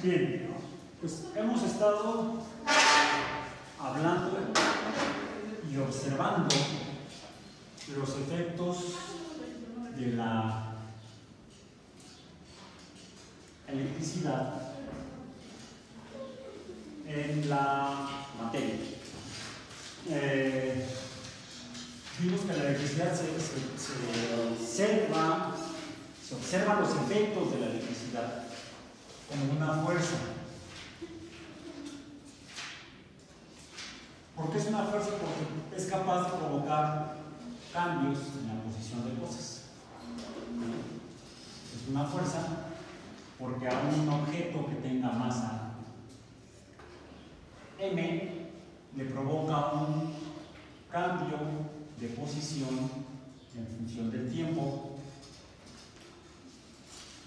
Bien, pues hemos estado hablando y observando los efectos de la electricidad en la materia. Eh, vimos que la electricidad se, observa, se observan los efectos de la electricidad como una fuerza. ¿Por qué es una fuerza? Porque es capaz de provocar cambios en la posición de cosas. Es una fuerza porque a un objeto que tenga masa m le provoca un cambio de posición en función del tiempo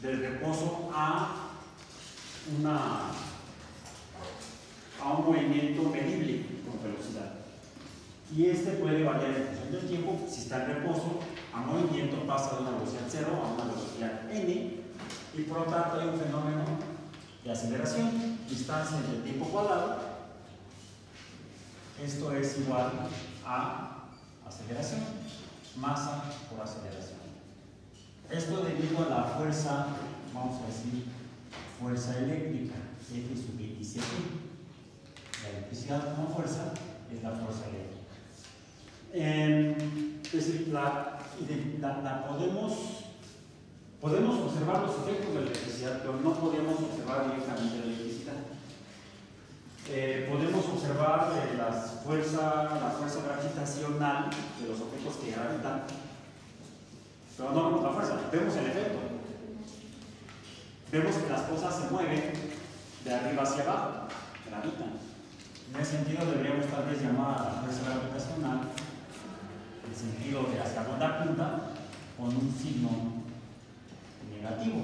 del reposo a una, a un movimiento medible con velocidad. Y este puede variar en función del tiempo. Si está en reposo, a movimiento pasa de una velocidad 0 a una velocidad n. Y por lo tanto hay un fenómeno de aceleración, distancia entre tiempo cuadrado. Esto es igual a aceleración, masa por aceleración. Esto debido a la fuerza, vamos a decir, fuerza eléctrica, F sub y La electricidad como fuerza es la fuerza eléctrica. Eh, es decir, la, la, podemos, podemos observar los efectos de la electricidad, pero no podemos observar directamente la electricidad. Eh, podemos observar eh, las fuerza, la fuerza gravitacional de los objetos que gravitan, pero no vemos la fuerza, vemos el efecto vemos que las cosas se mueven de arriba hacia abajo, gravitan. En ese sentido deberíamos tal vez llamar a la fuerza gravitacional el sentido de hacia la punta con un signo negativo,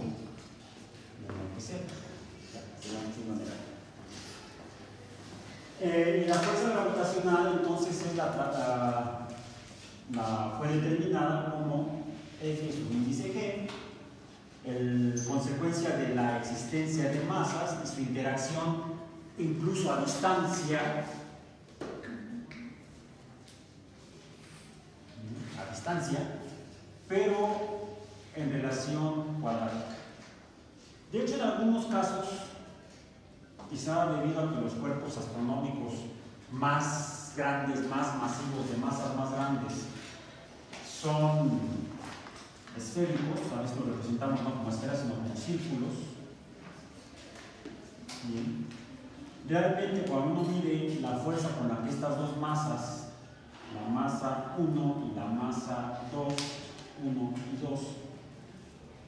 lo que sea, será un signo negativo. Eh, y la fuerza gravitacional entonces es la, la, fue determinada como F un índice G el, consecuencia de la existencia de masas y su interacción incluso a distancia, a distancia, pero en relación cuadrática. De hecho, en algunos casos, quizá debido a que los cuerpos astronómicos más grandes, más masivos, de masas más grandes, son esféricos, a veces lo representamos no como esferas, sino como círculos. De repente, cuando uno mide la fuerza con la que estas dos masas, la masa 1 y la masa 2, 1 y 2,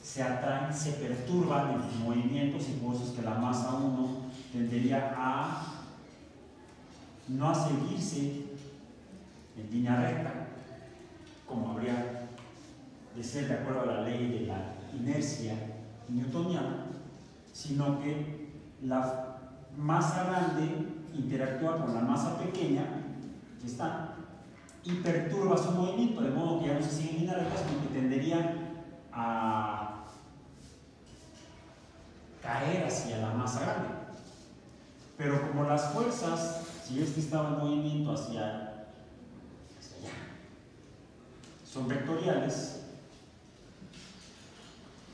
se atraen, se perturban en sus movimientos y por eso es que la masa 1 tendería a no a seguirse en línea recta, como habría de ser de acuerdo a la ley de la inercia newtoniana, sino que la masa grande interactúa con la masa pequeña, que está, y perturba su movimiento, de modo que ya no se siguen línea recta, sino que tenderían a caer hacia la masa grande. Pero como las fuerzas, si este estaba en movimiento hacia allá, son vectoriales,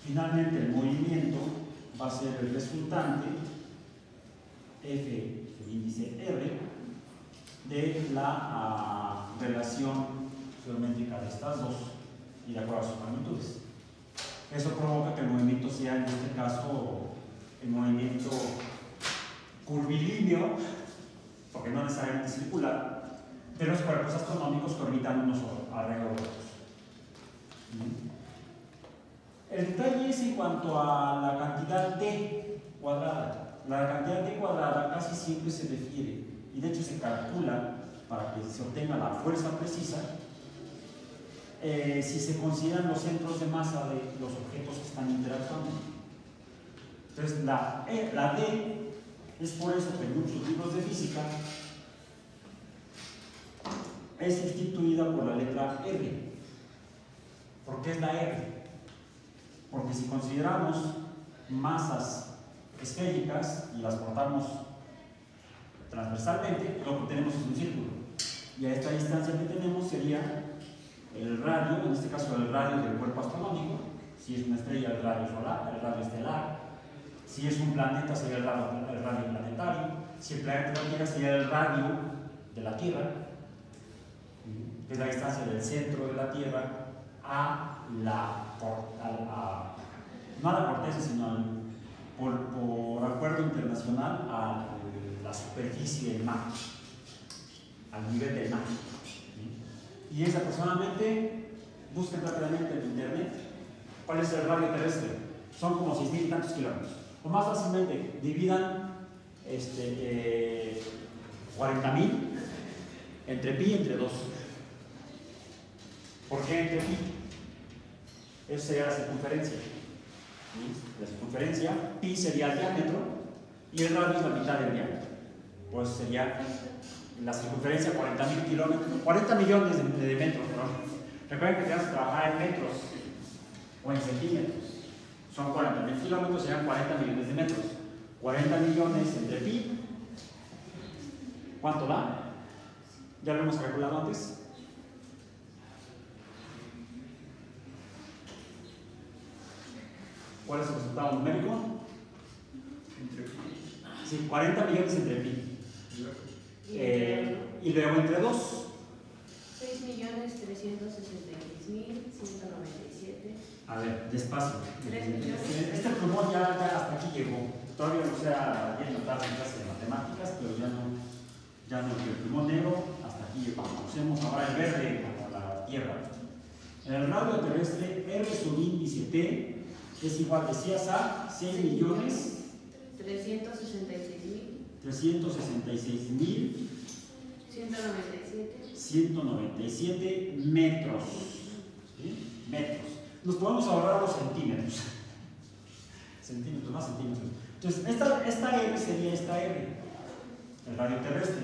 Finalmente, el movimiento va a ser el resultante, F, el índice R, de la ah, relación geométrica de estas dos y de acuerdo a sus magnitudes. Eso provoca que el movimiento sea, en este caso, el movimiento curvilíneo, porque no necesariamente circular, de los cuerpos astronómicos que orbitan unos alrededor de otros. El detalle es en cuanto a la cantidad t cuadrada. La cantidad t cuadrada casi siempre se refiere, y de hecho se calcula para que se obtenga la fuerza precisa, eh, si se consideran los centros de masa de los objetos que están interactuando. Entonces, la, e, la D es por eso que en muchos libros de física es sustituida por la letra R. ¿Por qué es la R? Porque si consideramos masas esféricas y las cortamos transversalmente, lo que tenemos es un círculo. Y a esta distancia que tenemos sería el radio, en este caso el radio del cuerpo astronómico, si es una estrella el radio solar, el radio estelar, si es un planeta sería el radio, el radio planetario, si el planeta Tierra sería el radio de la Tierra, que es la distancia del centro de la Tierra a la, a, no a la corteza, sino por, acuerdo internacional a la superficie del mar, al nivel del mar. Y es aproximadamente, busquen rápidamente en internet, cuál es el radio terrestre. Son como 6.000 y tantos kilómetros. O más fácilmente, dividan este, eh, 40.000 entre pi y entre 2. ¿Por qué entre pi? Esa sería la circunferencia. La circunferencia, pi sería el diámetro y el radio es la mitad del diámetro. Pues sería la circunferencia 40.000 kilómetros, 40 millones de, metros. ¿no? Recuerden que tenemos que trabajar en metros o en centímetros. Son 40.000 kilómetros, serían 40 millones de metros. 40 millones entre pi, ¿cuánto da? Ya lo hemos calculado antes. ¿Cuál es el resultado numérico? Sí, 40 millones entre pi. Eh, y luego entre 2. 6 millones 366 mil 197. A ver, despacio. Tres millones. Este plumón ya, ya hasta aquí llegó. Todavía no sea bien tarde en clase de matemáticas, pero ya no, ya no el plumón negro hasta aquí llegó. Usemos ahora el verde como la Tierra. En el radio terrestre, R su índice T es igual, decías, a 6 millones 366 mil 366 mil 197. 197 metros. ¿Sí? Metros. Nos podemos ahorrar los centímetros. centímetros, más centímetros. Entonces, esta, esta R sería esta R, el radio terrestre.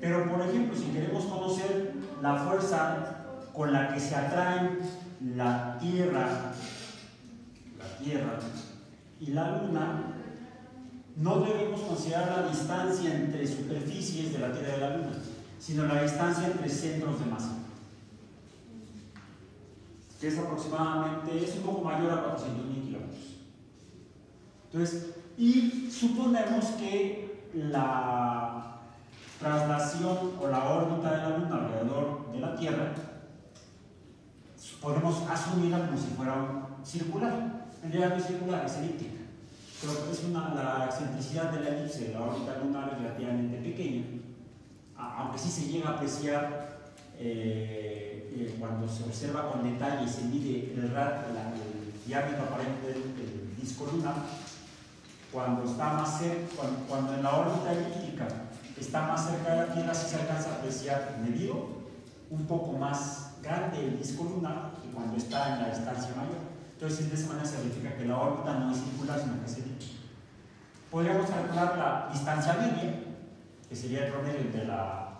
Pero, por ejemplo, si queremos conocer la fuerza con la que se atraen la Tierra, Tierra y la Luna, no debemos considerar la distancia entre superficies de la Tierra y la Luna, sino la distancia entre centros de masa, que es aproximadamente, es un poco mayor a 400.000 kilómetros. Entonces, y suponemos que la traslación o la órbita de la Luna alrededor de la Tierra podemos asumirla como si fuera circular. Realidad no es circular, es elíptica. Pero es una, la excentricidad de la elipse de la órbita lunar es relativamente pequeña, aunque sí se llega a apreciar eh, eh, cuando se observa con detalle y se mide el, diámetro aparente del, disco lunar, cuando está más cuando, cuando en la órbita elíptica está más cerca de la Tierra, sí se alcanza a apreciar medido un poco más grande el disco lunar que cuando está en la distancia mayor. Entonces, de esa manera se verifica que la órbita no es circular, sino que es elíptica. Podríamos calcular la distancia media, que sería el promedio entre la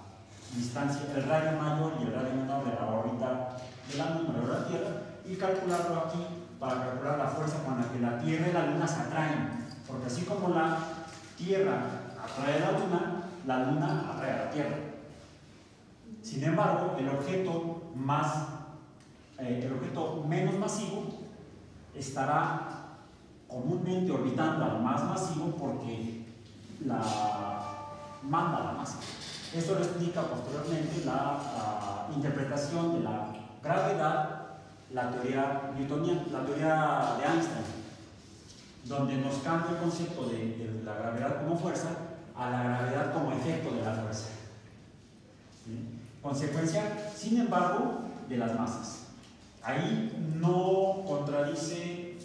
distancia, el radio mayor y el radio menor de la órbita de la Luna de la Tierra, y calcularlo aquí para calcular la fuerza con la que la Tierra y la Luna se atraen. Porque así como la Tierra atrae a la Luna, la Luna atrae a la Tierra. Sin embargo, el objeto más, eh, el objeto menos masivo estará comúnmente orbitando al más masivo porque la manda la masa. Esto lo explica posteriormente la interpretación de la gravedad, la teoría newtoniana, la teoría de Einstein, donde nos cambia el concepto de, la gravedad como fuerza a la gravedad como efecto de la fuerza. Consecuencia, sin embargo, de las masas. Ahí no contradice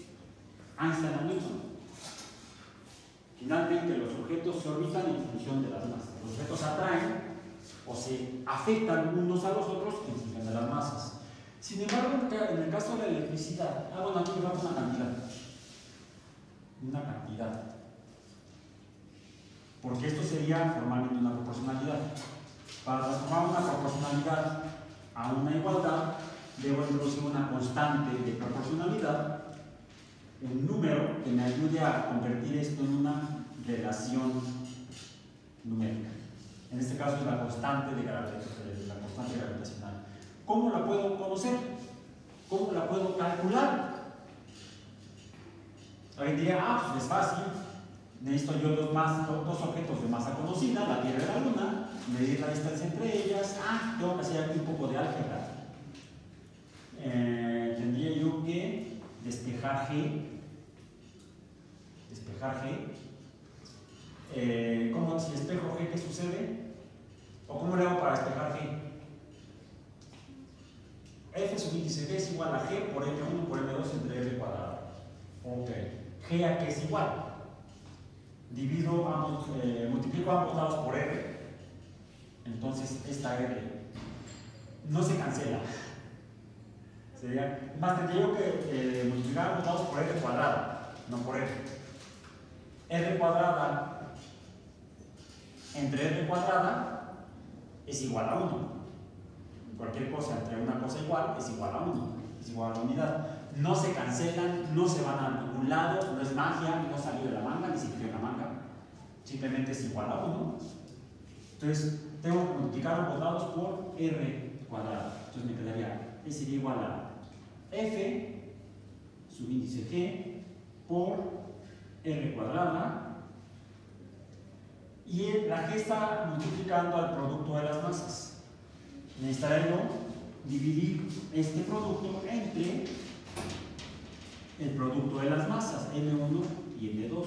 Einstein a Newton. Finalmente, los objetos se orbitan en función de las masas. Los objetos atraen o se afectan unos a los otros en función de las masas. Sin embargo, en el caso de la electricidad, ah, bueno, aquí vamos una cantidad. Una cantidad. Porque esto sería formalmente una proporcionalidad. Para transformar una proporcionalidad a una igualdad, debo introducir una constante de proporcionalidad, un número que me ayude a convertir esto en una relación numérica. En este caso es la constante de gravitación, la constante gravitacional. ¿Cómo la puedo conocer? ¿Cómo la puedo calcular? Hoy en día, ah, pues es fácil. Necesito yo dos, dos objetos de masa conocida, la Tierra y la Luna, medir la distancia entre ellas. Ah, tengo que hacer aquí un poco de álgebra. Eh, tendría yo que despejar G. Despejar G. Eh, ¿Cómo si despejo G, qué sucede? ¿O cómo le hago para despejar G? F índice G es igual a G por M1 por M2 entre R cuadrado. Ok. G a qué es igual. Divido ambos, eh, multiplico ambos lados por R. Entonces esta R no se cancela. Sería, más tendría que eh, multiplicar ambos lados por R cuadrada, no por R. R cuadrada entre R cuadrada es igual a 1 cualquier cosa entre una cosa igual es igual a 1, es igual a la unidad. No se cancelan, no se van a ningún lado, no es magia, no salió de la manga, ni siquiera la manga, simplemente es igual a 1. Entonces, tengo que multiplicar ambos lados por r cuadrado. Entonces me quedaría, E sería igual a f subíndice g por r cuadrada y la g está multiplicando al producto de las masas necesitaré yo dividir este producto entre el producto de las masas, M1 y M2.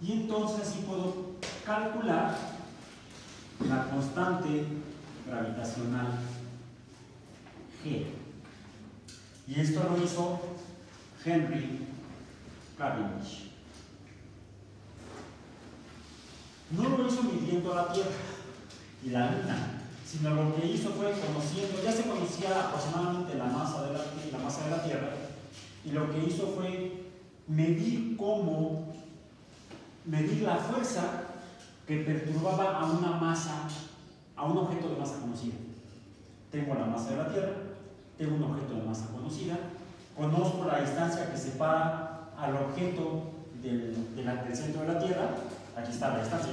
Y entonces así puedo calcular la constante gravitacional G. Y esto lo hizo Henry Cavendish. No lo hizo midiendo la Tierra y la Luna, sino lo que hizo fue conociendo, ya se conocía aproximadamente la masa de la, la, masa de la Tierra, y lo que hizo fue medir cómo, medir la fuerza que perturbaba a una masa, a un objeto de masa conocida. Tengo la masa de la Tierra, tengo un objeto de masa conocida, conozco la distancia que separa al objeto del, centro de la Tierra, aquí está la distancia,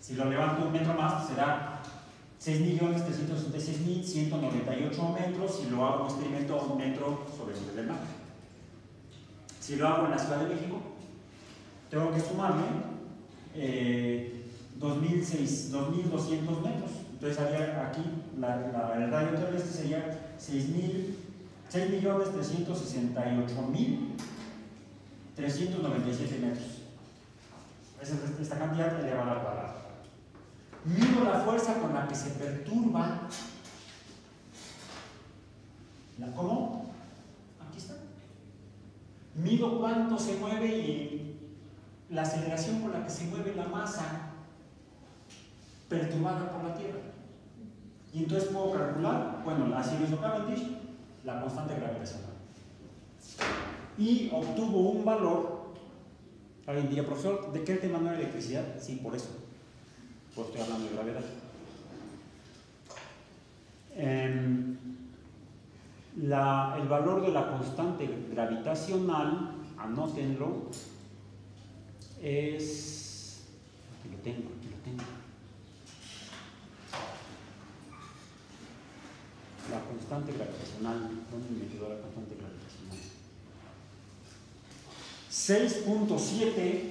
si lo levanto un metro más, será 6.366.198 metros si lo hago un experimento un metro sobre el nivel del mar. Si lo hago en la Ciudad de México, tengo que sumarme eh, 2.200 metros. Entonces aquí, la, la, el radio terrestre sería 6.368.397 metros. Es esta cantidad elevada al cuadrado. Mido la fuerza con la que se perturba. ¿Cómo? Aquí está. Mido cuánto se mueve y la aceleración con la que se mueve la masa perturbada por la Tierra. Y entonces puedo calcular, bueno, así lo hizo Cavendish, la constante gravitacional. Y obtuvo un valor, alguien día, profesor, ¿de qué tema no era electricidad? Sí, por eso pues estoy hablando de gravedad. Em, el valor de la constante gravitacional, anótenlo, es. Aquí lo tengo, aquí lo tengo. La constante gravitacional, ¿dónde me quedó la constante gravitacional? 6.7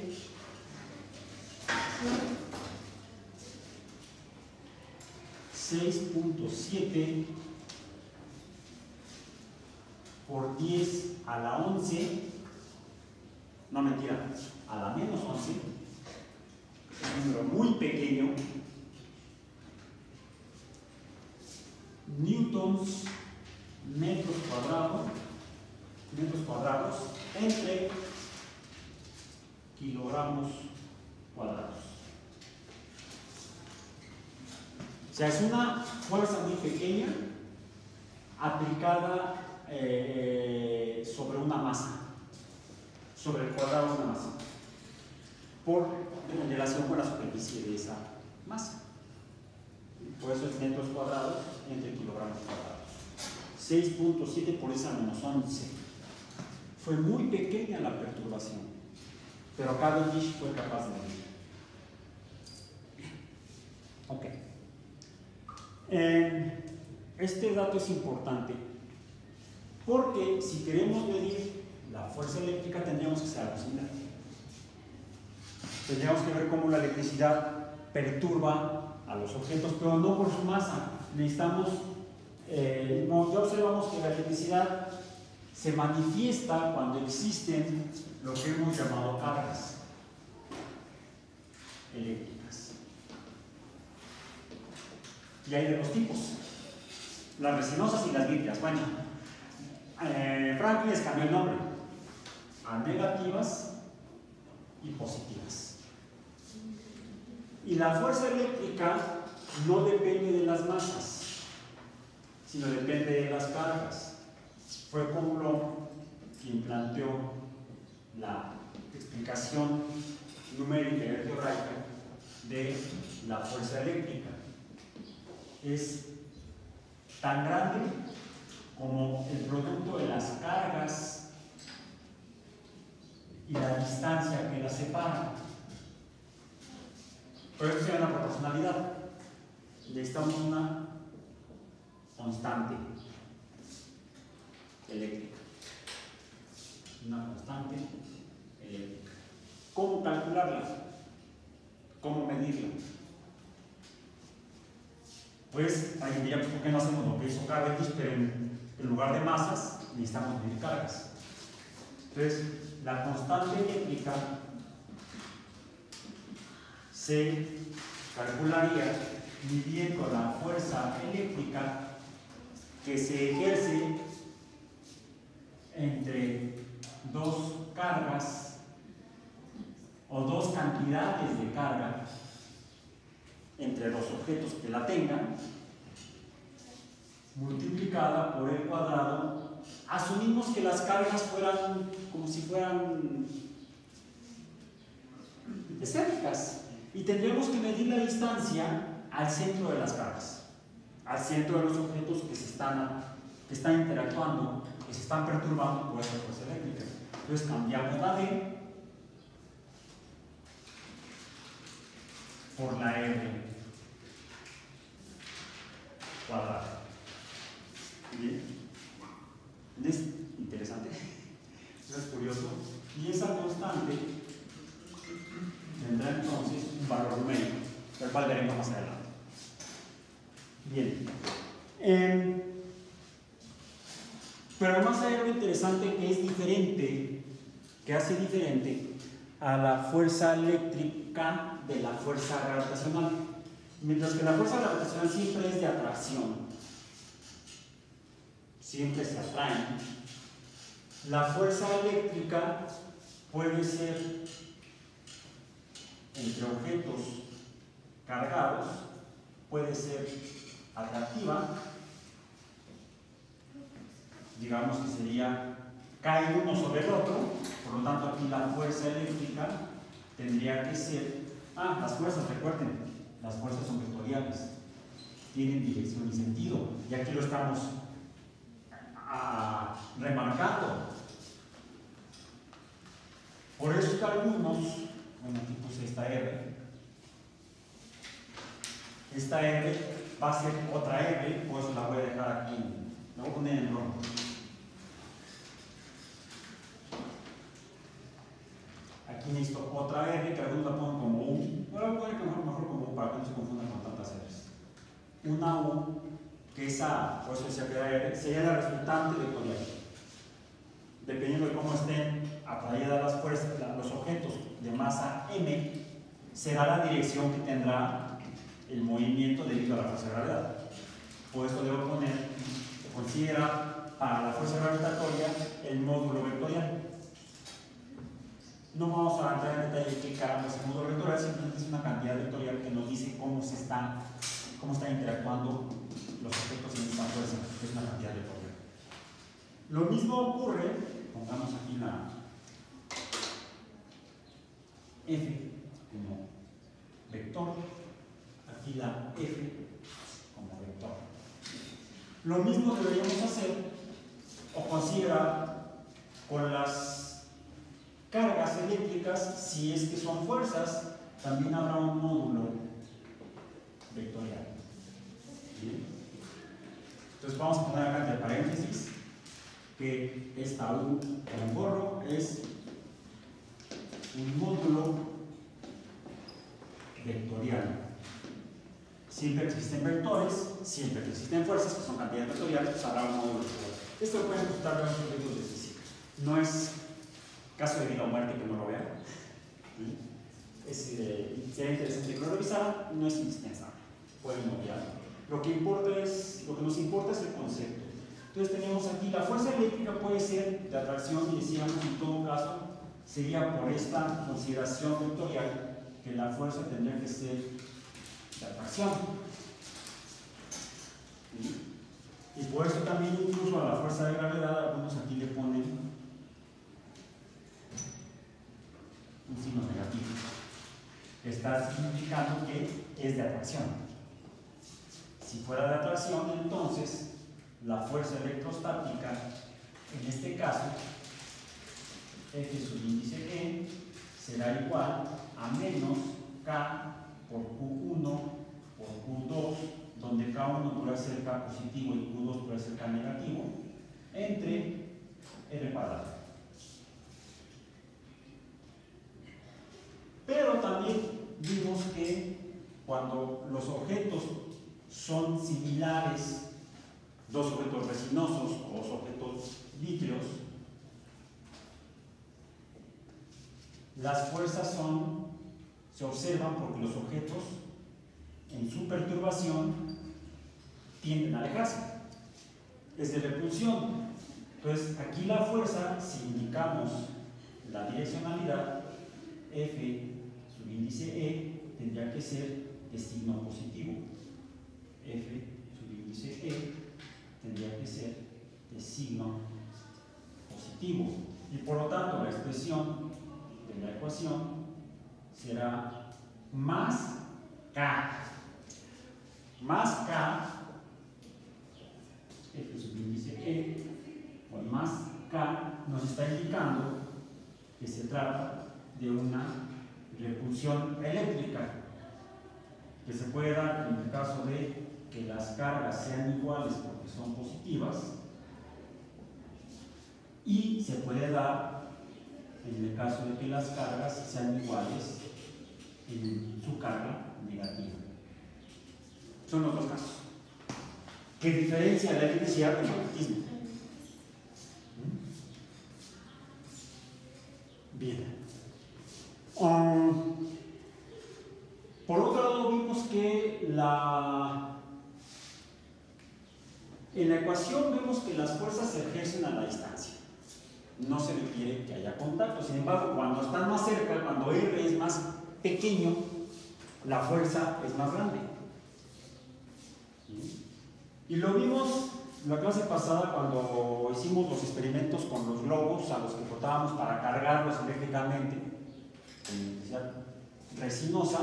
6.7 por 10 a la 11, no mentira, a la menos 11, es un número muy pequeño, newtons metros cuadrados, metros cuadrados entre kilogramos cuadrados. O sea, es una fuerza muy pequeña aplicada eh, sobre una masa, sobre el cuadrado de una masa, por en relación con la superficie de esa masa. Por eso es metros cuadrados entre kilogramos cuadrados. 6.7 por esa menos 11. Fue muy pequeña la perturbación. pero Cavendish fue capaz de medir. Ok. Eh, este dato es importante porque si queremos medir la fuerza eléctrica tendríamos que ser similar. Tendríamos que ver cómo la electricidad perturba a los objetos, pero no por su masa. Necesitamos, eh, no, ya observamos que la electricidad se manifiesta cuando existen lo que hemos llamado cargas eléctricas. Y hay de dos tipos, las resinosas y las vítreas. Bueno, eh, Franklin les cambió el nombre a negativas y positivas. Y la fuerza eléctrica no depende de las masas, sino depende de las cargas. Fue Coulomb quien planteó la explicación numérica y teórica de la fuerza eléctrica. Es tan grande como el producto de las cargas y la distancia que las separa. Pero eso se llama proporcionalidad. Necesitamos una constante eléctrica. Una constante eléctrica. ¿Cómo calcularla? ¿Cómo medirla? Pues alguien diría, ¿por qué no hacemos lo que hizo Cavendish, pero en lugar de masas necesitamos medir cargas? Entonces, la constante eléctrica se calcularía midiendo la fuerza eléctrica que se ejerce entre dos cargas o dos cantidades de carga entre los objetos que la tengan multiplicada por el cuadrado. Asumimos que las cargas fueran como si fueran esféricas y tendríamos que medir la distancia al centro de las cargas, al centro de los objetos que se están, que están interactuando, que se están perturbando por esa fuerza eléctrica. Entonces cambiamos la D por la R cuadrada. Bien. Es interesante, es curioso. Y esa constante tendrá entonces un valor numérico, el cual veremos más adelante. Bien. Eh, pero además hay algo interesante que es diferente, que hace diferente a la fuerza eléctrica de la fuerza gravitacional. Mientras que la fuerza gravitacional siempre es de atracción, siempre se atraen. La fuerza eléctrica puede ser entre objetos cargados, puede ser atractiva, digamos que sería, cae uno sobre el otro, por lo tanto aquí la fuerza eléctrica tendría que ser, ah, las fuerzas, recuerden, las fuerzas son vectoriales, tienen dirección y sentido, y aquí lo estamos ah, remarcando. Por eso es que algunos, bueno, aquí puse esta R, esta R va a ser otra R, por eso la voy a dejar aquí, la voy a poner en rojo. Aquí necesito otra R, que algunos la ponen como U, pero voy a poner mejor, como U para que no se confundan con tantas R's. Una U, que esa, por eso era R, sería la resultante vectorial. Dependiendo de cómo estén atraídas las fuerzas, los objetos de masa M, será la dirección que tendrá el movimiento debido a la fuerza de gravedad. Por eso debo poner, considera para la fuerza gravitatoria el módulo vectorial. No vamos a entrar en detalle de explicar ese módulo vectorial, simplemente es una cantidad vectorial que nos dice cómo se están, cómo están interactuando los objetos en esta fuerza, que es una cantidad vectorial. Lo mismo ocurre, pongamos aquí la F como vector, aquí la F como vector. Lo mismo deberíamos hacer o considerar con las cargas eléctricas, si es que son fuerzas, también habrá un módulo vectorial. Entonces vamos a poner acá entre paréntesis que esta U con gorro es un módulo vectorial. Siempre existen vectores, siempre existen fuerzas, que son cantidades vectoriales, pues habrá un módulo vectorial. Esto lo pueden consultar en los libros de física. No es caso de vida o muerte que no lo vean. Es, eh, interesante que lo revisaran, no es indispensable. Pueden obviarlo. Lo que, importa es, lo que nos importa es el concepto. Entonces tenemos aquí la fuerza eléctrica puede ser de atracción y decíamos en todo caso sería por esta consideración vectorial que la fuerza tendría que ser de atracción. Y por eso también incluso a la fuerza de gravedad algunos aquí le ponen un signo negativo. Está significando que es de atracción. Si fuera de atracción, entonces la fuerza electrostática, en este caso, F sub índice E, será igual a menos K por Q1 por Q2, donde K1 puede ser K positivo y Q2 puede ser K negativo, entre R cuadrado. Pero también vimos que cuando los objetos son similares, dos objetos resinosos o dos objetos vítreos, las fuerzas son, se observan porque los objetos en su perturbación tienden a alejarse. Es de repulsión. Entonces, aquí la fuerza, si indicamos la direccionalidad, F subíndice E, tendría que ser de signo positivo. F subíndice E tendría que ser de signo positivo. Y por lo tanto la expresión de la ecuación será más K. Más K, F subíndice E, o más K nos está indicando que se trata de una repulsión eléctrica que se puede dar en el caso de que las cargas sean iguales porque son positivas y se puede dar en el caso de que las cargas sean iguales en su carga negativa. Son los dos casos. ¿Qué diferencia la electricidad del magnetismo? Bien. Um, por otro lado, vimos que la en la ecuación vemos que las fuerzas se ejercen a la distancia. No se requiere que haya contacto. Sin embargo, cuando están más cerca, cuando R es más pequeño, la fuerza es más grande. Y lo vimos la clase pasada cuando hicimos los experimentos con los globos a los que frotábamos para cargarlos eléctricamente resinosa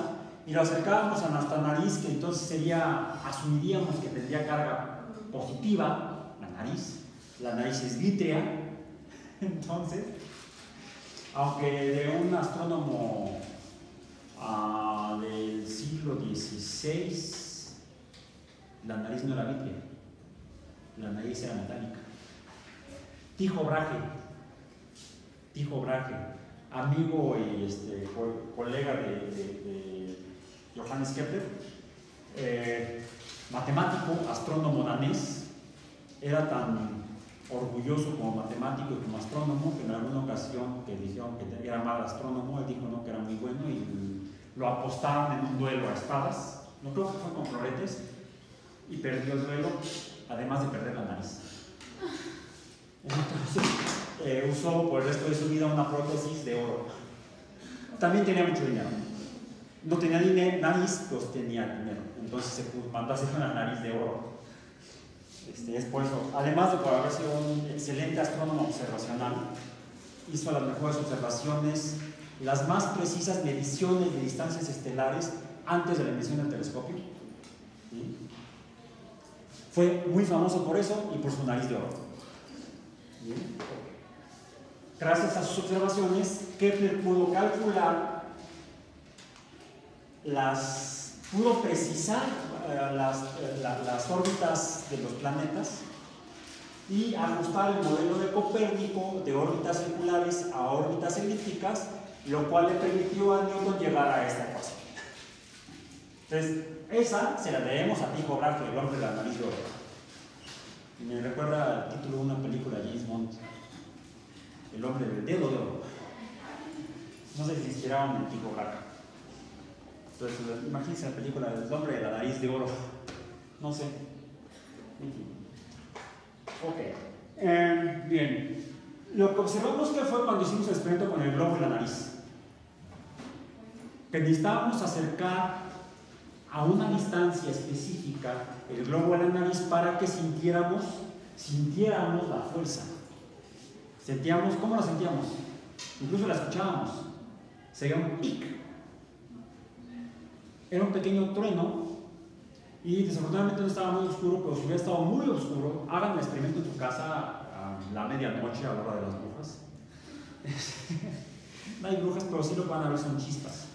y lo acercábamos a nuestra nariz, que entonces sería, asumiríamos que tendría carga positiva, la nariz. La nariz es vítrea. Entonces, aunque de un astrónomo uh, del siglo XVI, la nariz no era vítrea, la nariz era metálica. Tijo Brahe, Tijo Brahe, amigo y este, colega de Johannes Kepler, eh, matemático, astrónomo danés, era tan orgulloso como matemático y como astrónomo que en alguna ocasión que dijeron que era mal astrónomo, él dijo no, que era muy bueno y lo apostaron en un duelo a espadas, no creo que fue con floretes, y perdió el duelo, además de perder la nariz. Eh, usó por el resto de su vida una prótesis de oro. También tenía mucho dinero. No tenía dinero, nariz, pues tenía dinero. Entonces se mandó a hacer una nariz de oro. Este, es por eso, además de por haber sido un excelente astrónomo observacional, hizo las mejores observaciones, las más precisas mediciones de distancias estelares antes de la invención del telescopio. Fue muy famoso por eso y por su nariz de oro. gracias a sus observaciones, Kepler pudo calcular las, pudo precisar eh, las, eh, la- las órbitas de los planetas y ajustar el modelo de Copérnico de órbitas circulares a órbitas elípticas, lo cual le permitió a Newton llegar a esta ecuación. Entonces, esa se la debemos a Tycho Brahe, el hombre de la nariz de oro. Me recuerda el título de una película de James Bond, El hombre del dedo de oro. No sé si inspiraron en Tycho Brahe. Entonces, imagínense la película del hombre de la nariz de oro. No sé. Ok. Eh, bien. Lo que observamos que fue cuando hicimos el experimento con el globo y la nariz. Que necesitábamos acercar a una distancia específica el globo a la nariz para que sintiéramos, sintiéramos la fuerza. Sentíamos, ¿cómo la sentíamos? Incluso la escuchábamos. Sería un pic. Era un pequeño trueno y desafortunadamente no estaba muy oscuro, pero si hubiera estado muy oscuro, hagan el experimento en su casa a la medianoche a la hora de las brujas. no hay brujas, pero sí lo van a ver son chispas.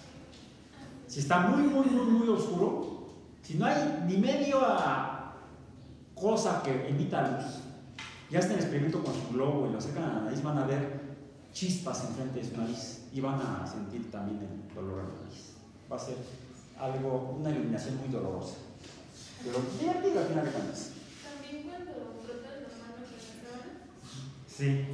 Si está muy, muy, muy, muy oscuro, si no hay ni media cosa que emita luz, ya está el experimento con su globo y lo acercan a la nariz, van a ver chispas enfrente de su nariz y van a sentir también el dolor en la nariz. Va a ser algo, una iluminación muy dolorosa. Pero divertido al final de cuentas. También cuando frotas la mano con la sábana, Sí.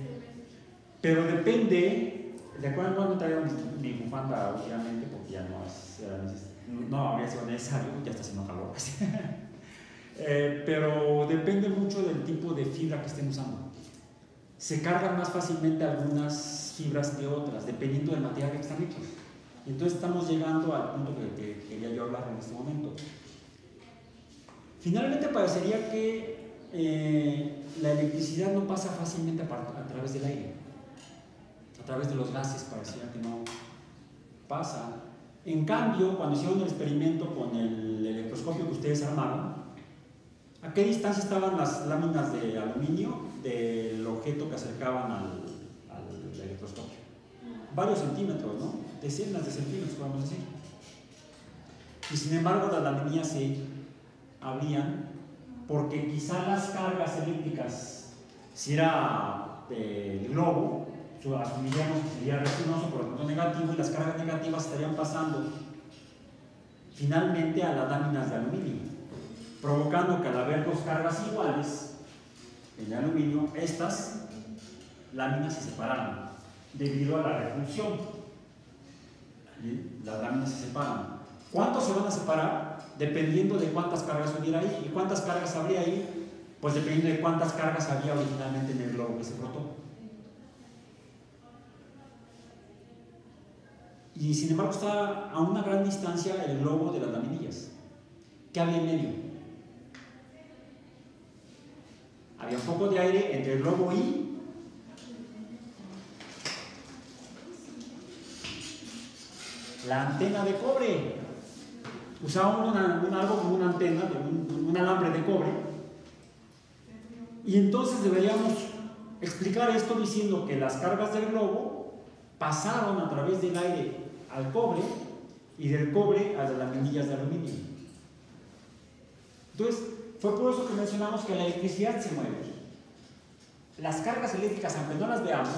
Pero depende, ¿de acuerdo cuando traigo mi, mi bufanda últimamente? Porque ya no es, no había sido necesario, ya está haciendo calor. Eh, pero depende mucho del tipo de fibra que estén usando. Se cargan más fácilmente algunas fibras que otras, dependiendo del material que están hechos. Entonces estamos llegando al punto que, que quería yo hablar en este momento. Finalmente parecería que eh, la electricidad no pasa fácilmente a, través del aire, a través de los gases pareciera que no pasa. En cambio, cuando hicieron el experimento con el electroscopio que ustedes armaron, ¿a qué distancia estaban las láminas de aluminio del objeto que acercaban al, al electroscopio? Varios centímetros, ¿no? Decenas de centímetros, podemos decir. Y sin embargo, las laminillas se abrían porque quizá las cargas eléctricas, si era del globo, su- asumiríamos que sería resinoso por el punto negativo y las cargas negativas estarían pasando finalmente a las láminas de aluminio, provocando que al haber dos cargas iguales en el aluminio, estas láminas se separaran debido a la repulsión. Las láminas se separan. ¿Cuántos se van a separar? Dependiendo de cuántas cargas hubiera ahí. ¿Y cuántas cargas habría ahí? Pues dependiendo de cuántas cargas había originalmente en el globo que se frotó. Y sin embargo está a una gran distancia el globo de las laminillas. ¿Qué había en medio? Había un poco de aire entre el globo y la antena de cobre. Usaban una- un- algo como una antena, un, un alambre de cobre. Y entonces deberíamos explicar esto diciendo que las cargas del globo pasaron a través del aire al cobre y del cobre a las laminillas de aluminio. Entonces, fue por eso que mencionamos que la electricidad se mueve. Las cargas eléctricas, aunque no las veamos,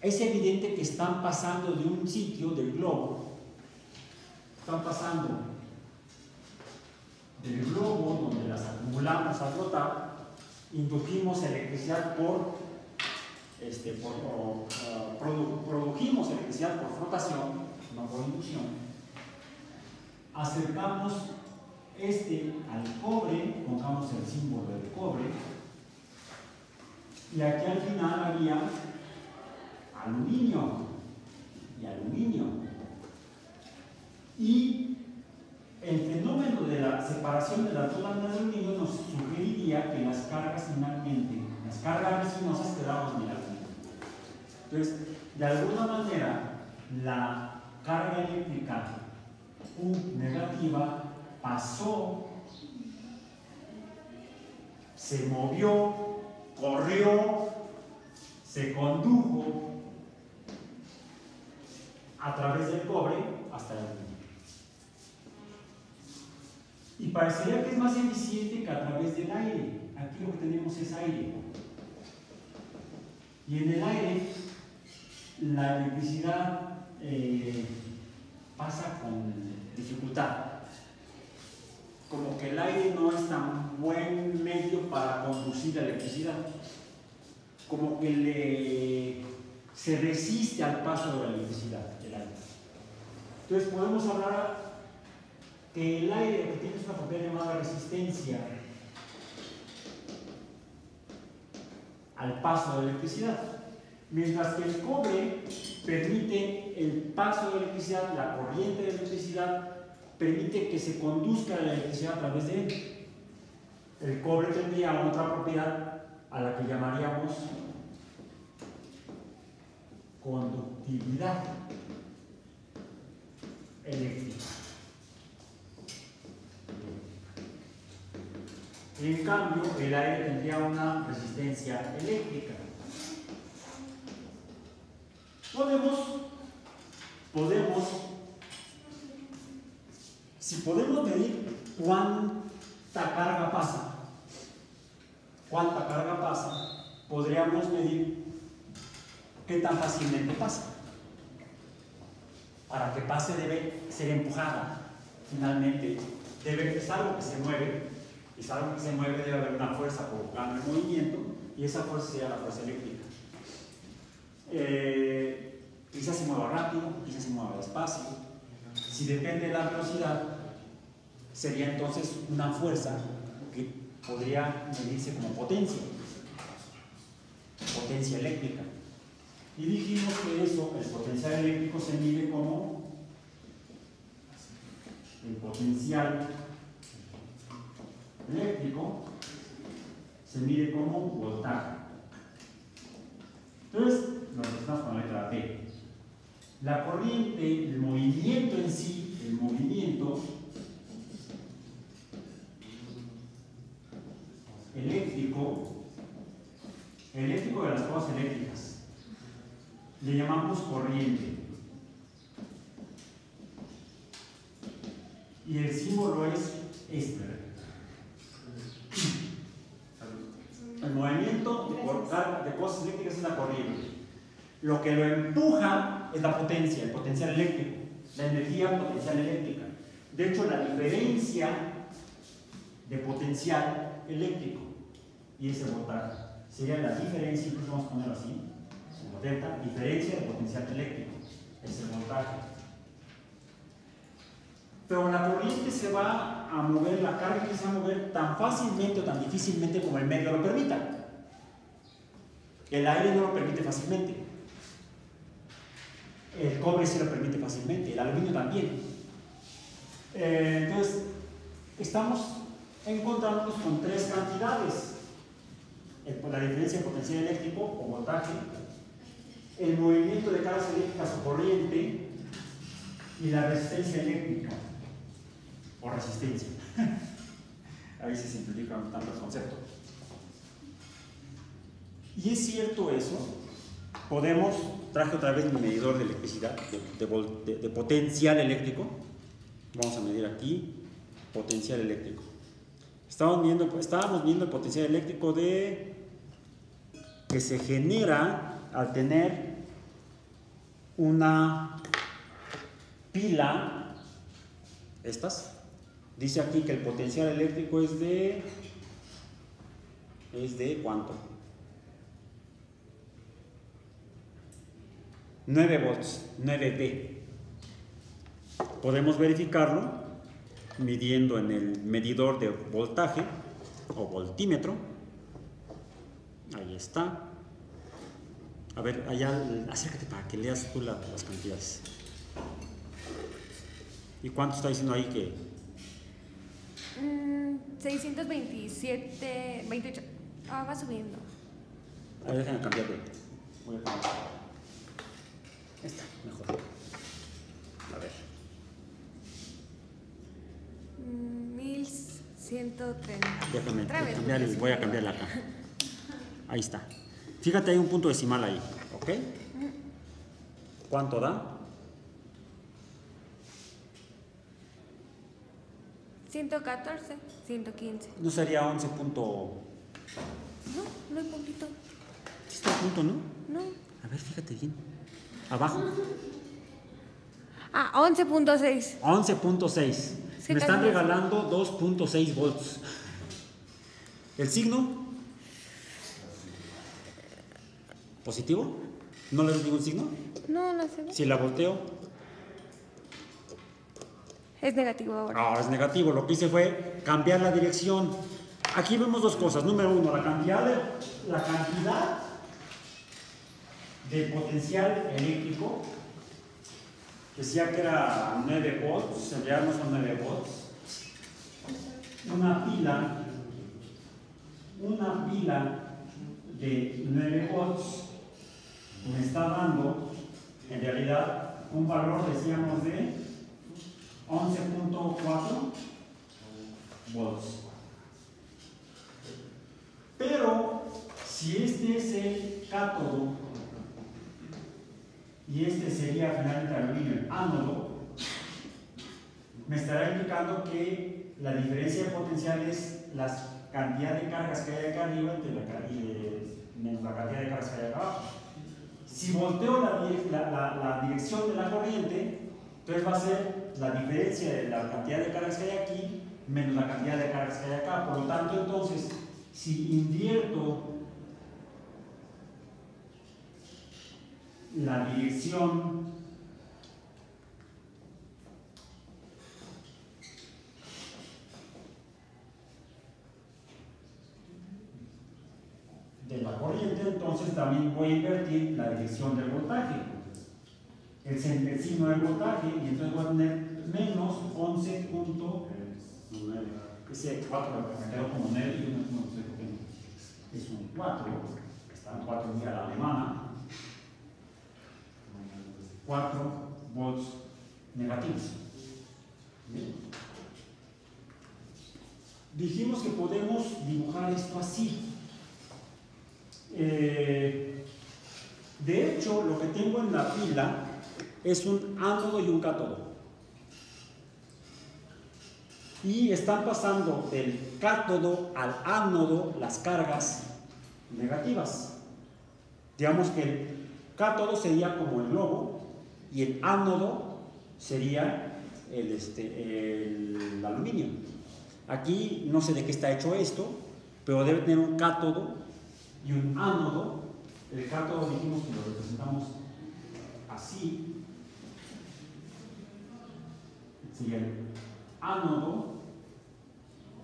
es evidente que están pasando de un sitio del globo, están pasando del globo donde las acumulamos al flotar, indujimos electricidad por, este, por produjimos electricidad por flotación, no por inducción, acercamos este al cobre, pongamos el símbolo del cobre, y aquí al final había aluminio y aluminio. Y el fenómeno de la separación de las dos láminas de aluminio nos sugeriría que las cargas finalmente, las cargas resinosas el aluminio. Entonces, de alguna manera, la carga eléctrica U negativa pasó, se movió, corrió, se condujo a través del cobre hasta el. Y parecería que es más eficiente que a través del aire. Aquí lo que tenemos es aire. Y en el aire la electricidad eh, pasa con dificultad. Como que el aire no es tan buen medio para conducir la electricidad. Como que le, se resiste al paso de la electricidad, el aire. Entonces podemos hablar que el aire tiene una propiedad llamada resistencia al paso de electricidad. Mientras que el cobre permite el paso de electricidad, la corriente de electricidad, permite que se conduzca la electricidad a través de él. El cobre tendría otra propiedad a la que llamaríamos conductividad eléctrica. En cambio, el aire tendría una resistencia eléctrica. Podemos, podemos, si podemos medir cuánta carga pasa, cuánta carga pasa, podríamos medir qué tan fácilmente pasa. Para que pase debe ser empujada, finalmente, debe ser algo que se mueve, que se mueve debe haber una fuerza provocando el movimiento, y esa fuerza sería la fuerza eléctrica. Eh, quizás se mueva rápido, quizás se mueva despacio. Si depende de la velocidad, sería entonces una fuerza que podría medirse como potencia, potencia eléctrica. Y dijimos que eso, el potencial eléctrico se mide como el potencial eléctrico se mide como voltaje. Entonces, nos estamos con la letra T. La corriente, el movimiento en sí, el movimiento eléctrico, eléctrico de las cosas eléctricas, le llamamos corriente. Y el símbolo es este. El movimiento de, de cosas eléctricas es la corriente. Lo que lo empuja es la potencia, el potencial eléctrico, la energía potencial eléctrica. De hecho, la diferencia de potencial eléctrico y ese voltaje sería la diferencia, incluso vamos a ponerlo así, delta, diferencia de potencial eléctrico, es el voltaje. Pero la corriente se va a mover, la carga que se va a mover tan fácilmente o tan difícilmente como el medio lo permita. El aire no lo permite fácilmente. El cobre sí lo permite fácilmente, el aluminio también. Eh, entonces, estamos encontrándonos con tres cantidades. La diferencia de potencial eléctrico o voltaje, el movimiento de cargas eléctricas o corriente y la resistencia eléctrica o resistencia. Ahí se simplifican tanto los conceptos. Y es cierto eso, podemos, traje otra vez mi medidor de electricidad, de, potencial eléctrico. Vamos a medir aquí potencial eléctrico. Estábamos viendo, estábamos viendo el potencial eléctrico de que se genera al tener una pila, estas, dice aquí que el potencial eléctrico es de, es de cuánto? 9 volts, 9V. Podemos verificarlo midiendo en el medidor de voltaje o voltímetro. Ahí está. A ver, allá, acércate para que leas tú la- las cantidades. ¿Y cuánto está diciendo ahí que? Mm, 627, 28. Ah, va subiendo. A ver, déjame cambiar de. Voy a poner. Está, mejor. A ver. 1130. Déjame Otra vez, cambiar, voy a cambiarla acá. Ahí está. Fíjate, hay un punto decimal ahí, ¿ok? ¿Cuánto da? 114, 115. ¿No sería 11 punto...? No, no hay puntito. Sí está a punto, ¿no? No. A ver, fíjate bien. Abajo. Ah, 11.6. 11.6. Se Me están regalando 2.6 volts. ¿El signo? ¿Positivo? ¿No le doy ningún signo? No, no se ve. Si la volteo, Es negativo ahora. ahora es negativo. Lo que hice fue cambiar la dirección. Aquí vemos dos cosas. Número uno, la cantidad de, la cantidad de potencial eléctrico. Decía que era 9 volts, en realidad no son 9 volts. Una pila, una pila de 9 volts me está dando en realidad un valor, decíamos, de 11.4 volts. Pero si este es el cátodo y este sería finalmente aluminio el ánodo, me estará indicando que la diferencia de potencial es la cantidad de cargas que hay acá arriba y, eh, menos la cantidad de cargas que hay acá abajo. Si volteo la, la- la- la dirección de la corriente, entonces va a ser la diferencia de la cantidad de cargas que hay aquí menos la cantidad de cargas que hay acá. Por lo tanto, entonces, si invierto la dirección de la corriente, entonces también voy a invertir la dirección del voltaje. El, signo del voltaje, y entonces voy a tener menos 11 punto, ese 4 me quedó como 9 y no sé. Es un 4, están 4 en la alemana, 4 volts negativos. Bien. Dijimos que podemos dibujar esto así. Eh, de hecho, lo que tengo en la pila es un ánodo y un cátodo. Y están pasando del cátodo al ánodo las cargas negativas. Digamos que el cátodo sería como el globo y el ánodo sería el, este, el aluminio. Aquí no sé de qué está hecho esto, pero debe tener un cátodo y un ánodo. El cátodo dijimos que lo representamos así. Sería el ánodo.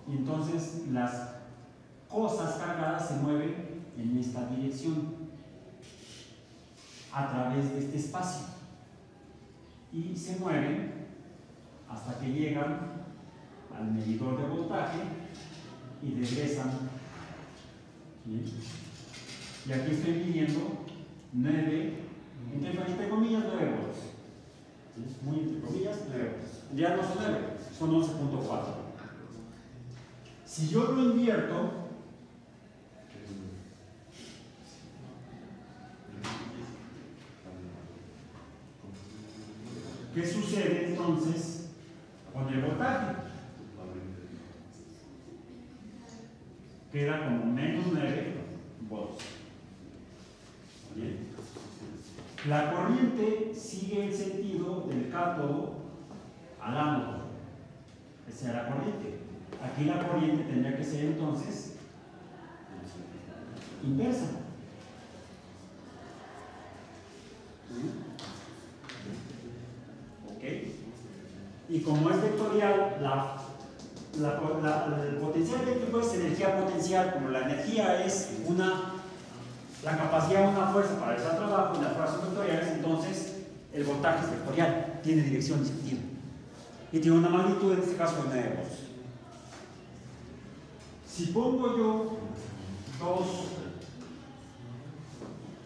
Y entonces las cosas cargadas se mueven en esta dirección a través de este espacio. Y se mueven hasta que llegan al medidor de voltaje y regresan. Y aquí estoy midiendo 9, entre, entre comillas 9 volts. ¿Sí? Muy entre comillas 9 volts. Ya no son 9, son 11.4. Si yo lo invierto, ¿qué sucede entonces con el voltaje? Queda como menos 9 volts. Bien. La corriente sigue el sentido del cátodo al ánodo. Esa es la corriente. Aquí la corriente tendría que ser entonces inversa. Y como es vectorial, la, el potencial eléctrico es energía potencial, como la energía es una, la capacidad una fuerza para realizar trabajo y las fuerzas vectoriales, entonces el voltaje es vectorial, tiene dirección y. Y tiene una magnitud, en este caso, de 9 volts. Si pongo yo dos,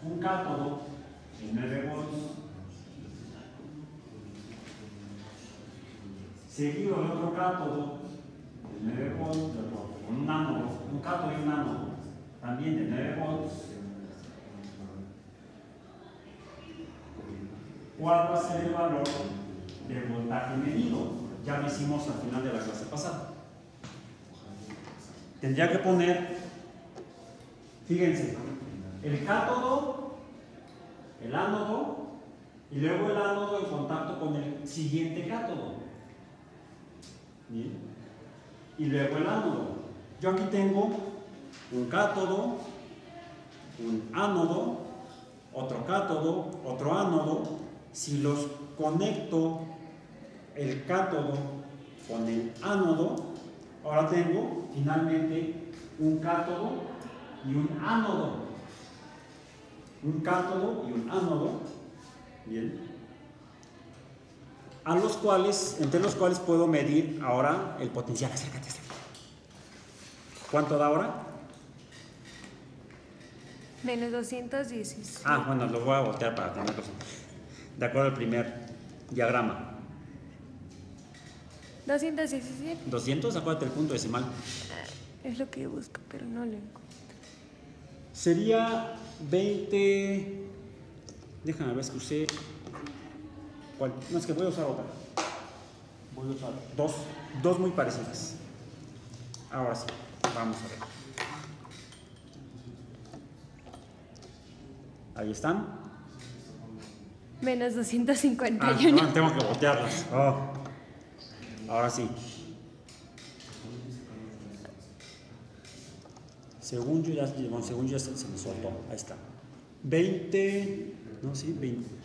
un cátodo de 9 volts, seguido de otro cátodo de 9 volts, un ánodo, un cátodo y un ánodo, también de 9 volts, ¿cuál va a ser el valor del voltaje medido? ya lo hicimos al final de la clase pasada. Tendría que poner, fíjense, el cátodo, el ánodo y luego el ánodo en contacto con el siguiente cátodo. ¿Bien? Y luego el ánodo. Yo aquí tengo un cátodo, un ánodo, otro cátodo, otro ánodo. Si los conecto el cátodo con el ánodo, ahora tengo finalmente un cátodo y un ánodo. Un cátodo y un ánodo. Bien. A los cuales, entre los cuales puedo medir ahora el potencial. Acércate, acércate. ¿Cuánto da ahora? Menos 216. Ah, bueno, lo voy a voltear para tenerlos. De acuerdo al primer diagrama. 217. 200, acuérdate el punto decimal. Es lo que busco, pero no lo encuentro. Sería 20. Déjame ver, que usé. ¿Cuál? No, es que voy a usar otra. Voy a usar dos. Dos muy parecidas. Ahora sí, vamos a ver. Ahí están. Menos Ah, 251. no, tengo que voltearlas. Oh. Ahora sí. Según yo ya, bueno, según yo ya se, se me soltó. Ahí está. 20, no, sí, 20,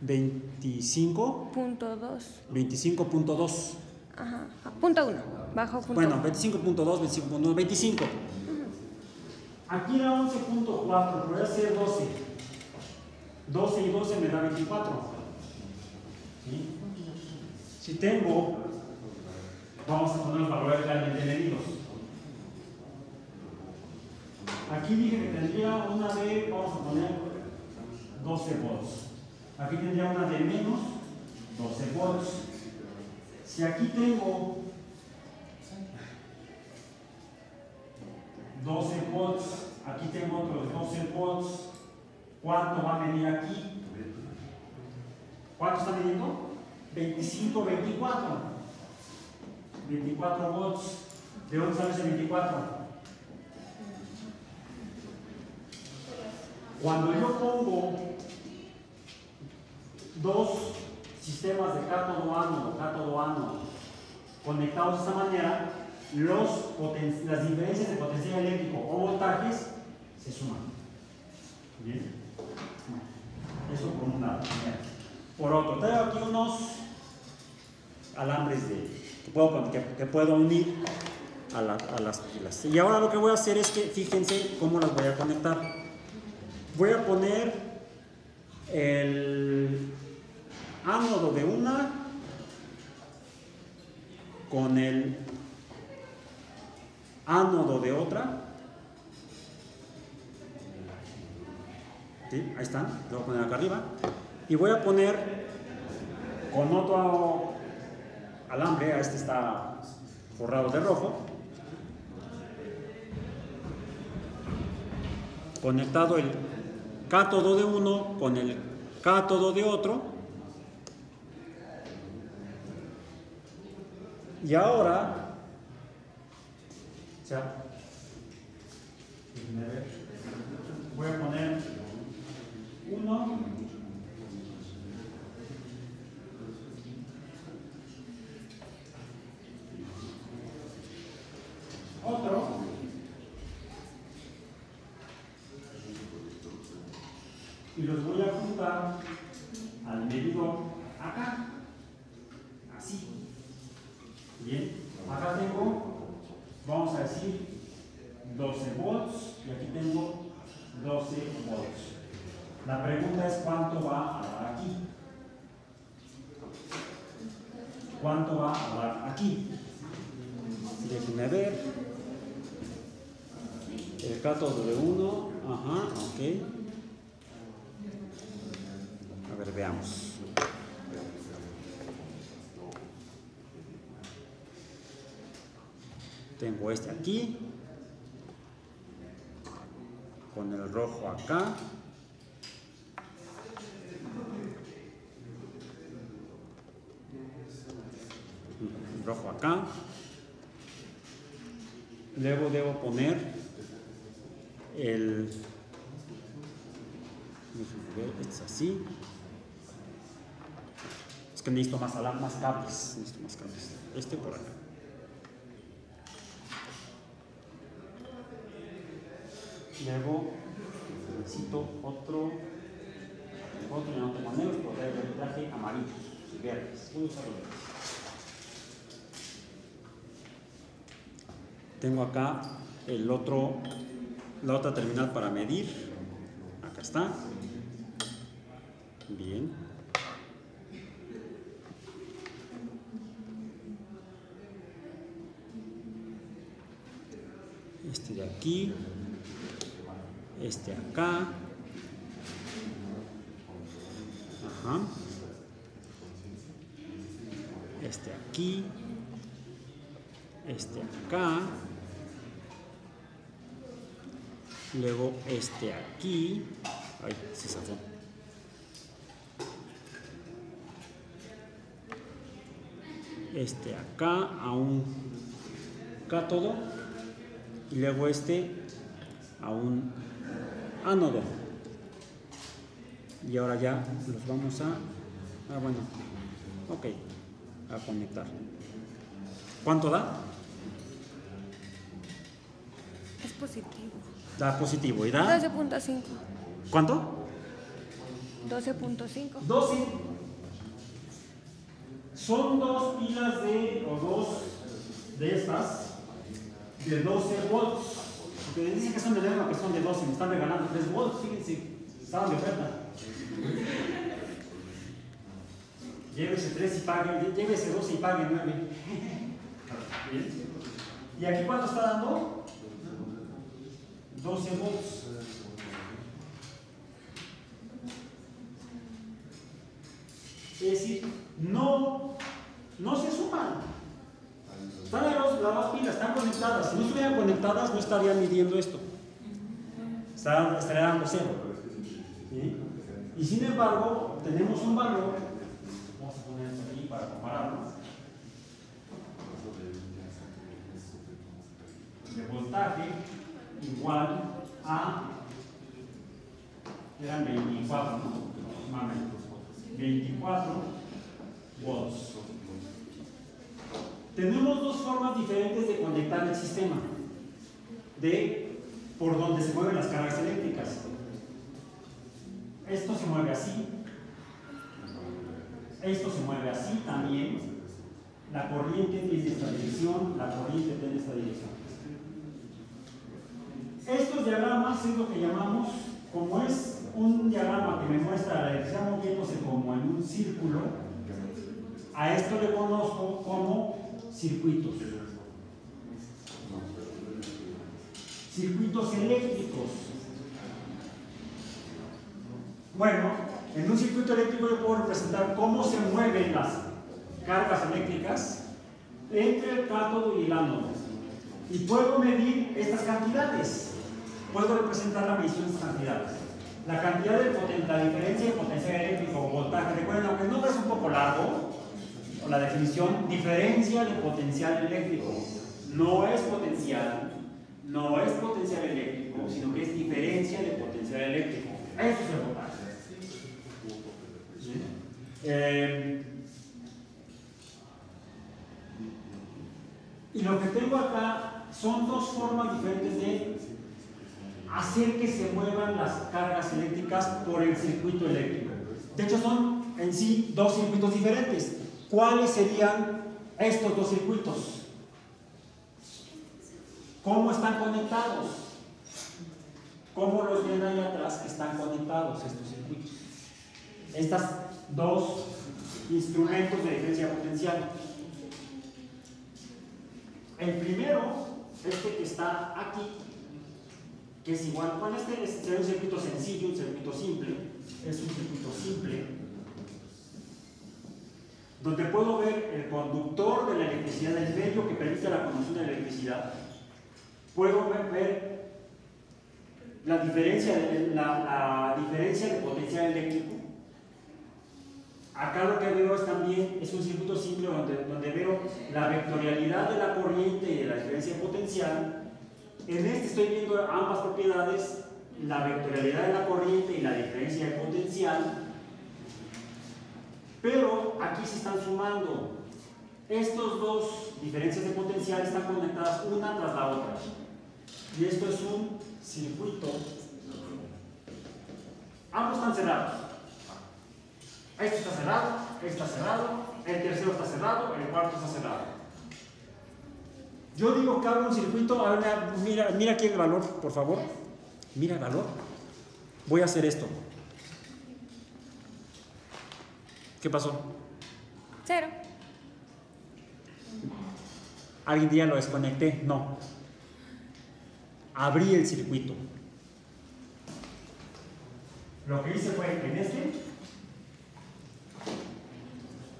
25, Punto 2. 25.2. Ajá. Punto 1. Bajo punto Bueno, uno. 25.2, 25.2, 25. Aquí era 11.4, pero voy a hacer 12. 12 y 12 me da 24. ¿Sí? Si tengo, vamos a poner los valores realmente medidos. Aquí dije que tendría una de, vamos a poner 12 volts. Aquí tendría una de menos 12 volts. Si aquí tengo 12 volts, aquí tengo otros 12 volts, ¿cuánto va a medir aquí? ¿Cuánto está midiendo? 25, 24. 24 volts. ¿De dónde sale ese 24? Cuando yo pongo dos sistemas de cátodo ánodo, cátodo ánodo, conectados de esta manera, los las diferencias de potencial eléctrico o voltajes se suman. Bien. Eso por un lado. Por otro, traigo aquí unos alambres de, que, puedo, que, que puedo unir a, la- a las pilas. Y ahora lo que voy a hacer es que fíjense cómo las voy a conectar. Voy a poner el ánodo de una con el ánodo de otra. ¿Sí? Ahí están, lo voy a poner acá arriba. Y voy a poner con otro alambre, este está forrado de rojo, conectado el cátodo de uno con el cátodo de otro. Y ahora, voy a poner uno. Otro. Y los voy a juntar al medidor acá. Bien, acá tengo, vamos a decir, 12 volts y aquí tengo 12 volts. La pregunta es cuánto va a dar aquí. ¿Cuánto va a dar aquí? Déjenme ver. El cátodo de 1, ajá, ok. A ver, veamos. Tengo este aquí, con el rojo acá. el rojo acá. Luego debo poner el. es así. Es que necesito más, más cables. Necesito más cables. Este por acá. Luego necesito otro. Otro, no tengo negros, porque el traje amarillos y verdes. Verdes. Tengo acá el otro, la otra terminal para medir. Acá está. Bien. Este de aquí. Este acá. Ajá. Este aquí. Este acá. Luego este aquí. Ay, se zafó. Este acá a un cátodo. Y luego este a un ánodo. Y ahora ya los vamos a. Ah, bueno. Ok. A conectar. ¿Cuánto da? Es positivo. Da positivo. ¿Y da? 12.5. ¿Cuánto? 12.5. 12. Son dos pilas de, o dos de estas, de 12 volts. Porque dicen que son de 11, que son de 12, me están regalando 3 volts, fíjense, estaban de oferta. Llévese 3 y pague, llévese 12 y pague 9. Bien. ¿Y aquí cuánto está dando? 12 volts. Es decir, no, no se suman. Están las pilas, están conectadas. Si no estuvieran conectadas, no estarían midiendo esto. Estarían, estarían dando cero. Y sin embargo, tenemos un valor. Vamos a poner esto aquí para compararlo. De voltaje igual a. Eran 24, ¿no? Aproximadamente. 24 volts. Tenemos dos formas diferentes de conectar el sistema, de por donde se mueven las cargas eléctricas. Esto se mueve así, esto se mueve así también. La corriente tiene esta dirección, la corriente tiene esta dirección. Estos diagramas es lo que llamamos, como es un diagrama que me muestra la electricidad moviéndose como en un círculo, a esto le conozco como circuitos. Circuitos eléctricos. Bueno, en un circuito eléctrico yo puedo representar cómo se mueven las cargas eléctricas entre el cátodo y el ánodo. Y puedo medir estas cantidades. Puedo representar la medición de estas cantidades. La cantidad de poten la diferencia de potencial eléctrico o voltaje. Recuerden, aunque el nombre es un poco largo, la definición, diferencia de potencial eléctrico. No es potencial, no es potencial eléctrico, sino que es diferencia de potencial eléctrico. Eso es. ¿Sí? Eh, y lo que tengo acá son dos formas diferentes de hacer que se muevan las cargas eléctricas por el circuito eléctrico. De hecho, son en sí dos circuitos diferentes. ¿Cuáles serían estos dos circuitos? ¿Cómo están conectados? ¿Cómo los ven ahí atrás que están conectados estos circuitos? Estos dos instrumentos de diferencia potencial. El primero, este que está aquí, que es igual, bueno, este es un circuito sencillo, un circuito simple, es un circuito simple, donde puedo ver el conductor de la electricidad, el medio que permite la conducción de la electricidad, puedo ver, la, diferencia, de- la, diferencia de potencial eléctrico. Acá lo que veo es también, es un circuito simple donde, donde veo la vectorialidad de la corriente y de la diferencia potencial. En este estoy viendo ambas propiedades, la vectorialidad de la corriente y la diferencia de potencial. Pero aquí se están sumando. Estos dos diferencias de potencial están conectadas una tras la otra. Y esto es un circuito. Ambos están cerrados. Este está cerrado, este está cerrado, el tercero está cerrado, el cuarto está cerrado. Yo digo que hago un circuito, mira, mira aquí el valor, por favor. Mira el valor. Voy a hacer esto. ¿Qué pasó? Cero. ¿Alguien día lo desconecté? No. Abrí el circuito. Lo que hice fue en este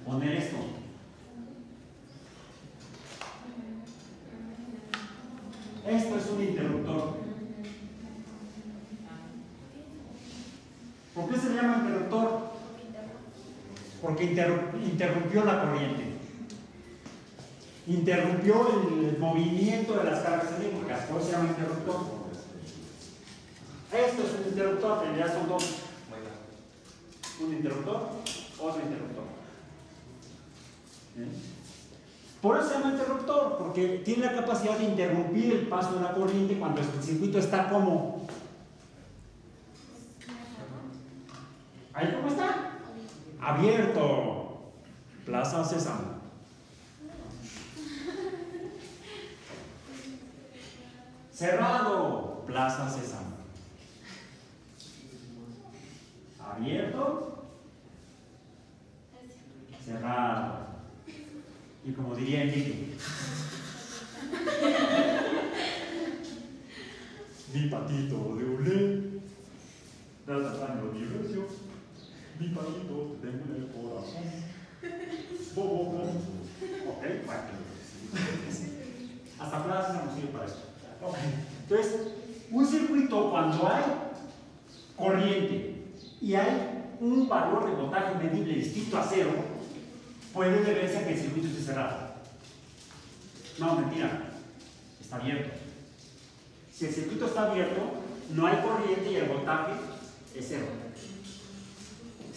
poner esto. Esto es un interruptor. ¿Por qué se llama interruptor? Porque interrumpió la corriente. Interrumpió el movimiento de las cargas eléctricas, por eso se llama interruptor. Esto es un interruptor, en realidad son dos. Un interruptor, otro interruptor. Por eso se llama interruptor, porque tiene la capacidad de interrumpir el paso de la corriente cuando el circuito está como. ¿Ahí cómo está? Abierto. Plaza Sésamo. Cerrado. Plaza Sésamo. Abierto. Cerrado. Y como diría Enrique, mi patito de hule, da tamaño diversión, mi patito de en el corazón. Bo, bo, bo. Ok, bueno. Hasta frases nos sirve para esto. Ok. Entonces, un circuito cuando hay corriente y hay un valor de voltaje medible distinto a cero, puede deberse a que el circuito esté cerrado. No, mentira. Está abierto. Si el circuito está abierto, no hay corriente y el voltaje es cero.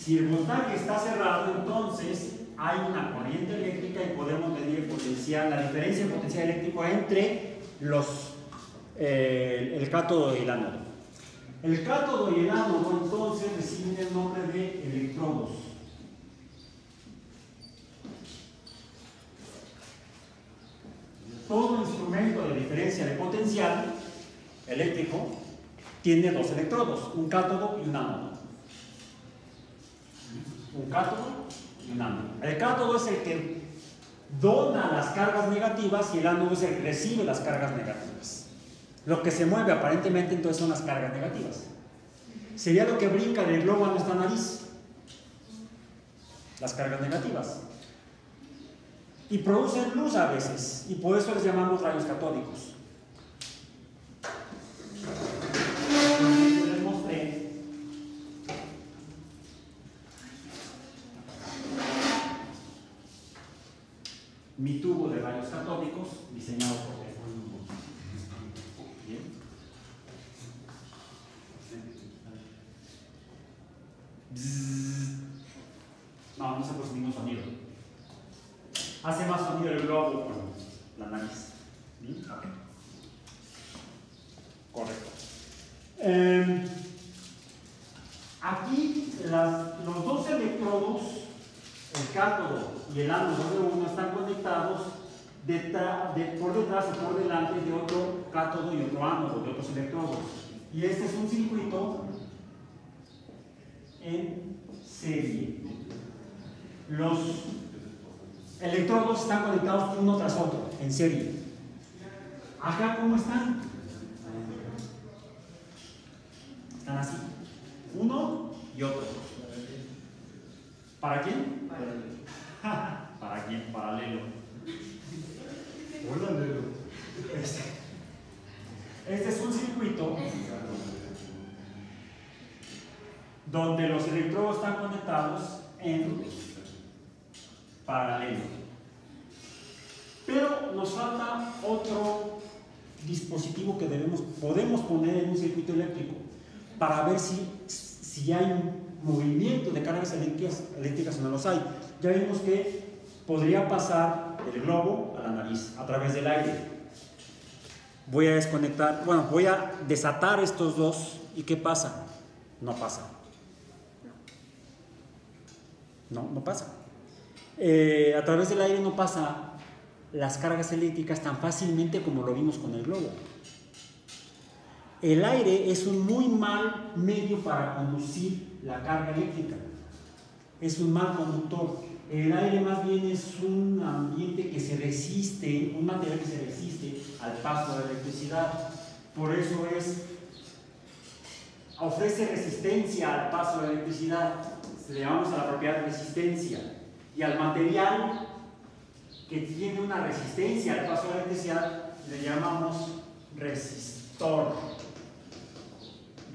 Si el voltaje está cerrado, entonces hay una corriente eléctrica y podemos medir el potencial, la diferencia de potencial eléctrico entre los, eh, el cátodo y el ánodo. El cátodo y el ánodo entonces reciben el nombre de electrodos. todo instrumento de diferencia de potencial eléctrico tiene dos electrodos, un cátodo y un ánodo. Un cátodo y un ánodo. El cátodo es el que dona las cargas negativas y el ánodo es el que recibe las cargas negativas. Lo que se mueve aparentemente entonces son las cargas negativas. Sería lo que brinca del globo a nuestra nariz. Las cargas negativas y producen luz a veces, y por eso les llamamos rayos catódicos. Les mostré mi rayos catódicos diseñado por Bien. No, no se produce ningún sonido hace más sonido el globo con la nariz. Correcto. Em, aquí los dos electrodos, el cátodo y el ánodo de uno, están conectados por detrás o por delante de otro cátodo y otro ánodo, de otros electrodos. Y este es un circuito en serie. Los electrodos están conectados uno tras otro, en serie. Acá, ¿cómo están? Están así. Uno y otro. ¿Para quién? ¿Para quién? Paralelo. Este, este es un circuito donde los electrodos están conectados en paralelo. Pero nos falta otro dispositivo que debemos, podemos poner en un circuito eléctrico para ver si, si hay movimiento de cargas eléctricas, eléctricas o no los hay. Ya vimos que podría pasar el globo a la nariz a través del aire. Voy a desconectar, bueno, voy a desatar estos dos y ¿qué pasa? No pasa. No, no pasa. Eh, a través del aire no pasa las cargas eléctricas tan fácilmente como lo vimos con el globo. El aire es un muy mal medio para conducir la carga eléctrica. Es un mal conductor. El aire más bien es un ambiente que se resiste, un material que se resiste al paso de electricidad. Por eso es, ofrece resistencia al paso de la electricidad. Le llamamos a la propiedad resistencia. Y al material que tiene una resistencia al paso de electricidad le llamamos resistor.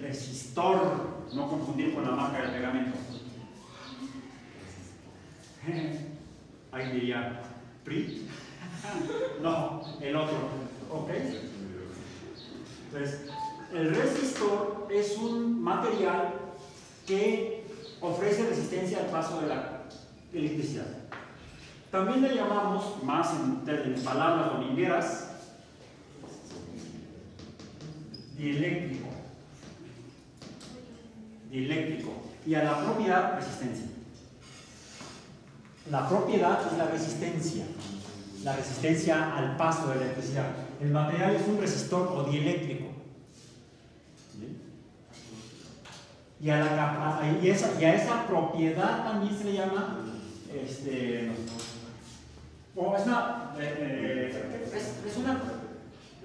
Resistor, no confundir con la marca del pegamento. Ahí diría, PRI. No, el otro. ¿Ok? Entonces, el resistor es un material que ofrece resistencia al paso de la electricidad. También le llamamos, más en, palabras domingueras, dieléctrico. Dieléctrico. Y a la propiedad, resistencia. La propiedad es la resistencia, la resistencia al paso de la electricidad. El material es un resistor o dieléctrico. Y a, esa, propiedad también se le llama este, o es una, eh, es, es una,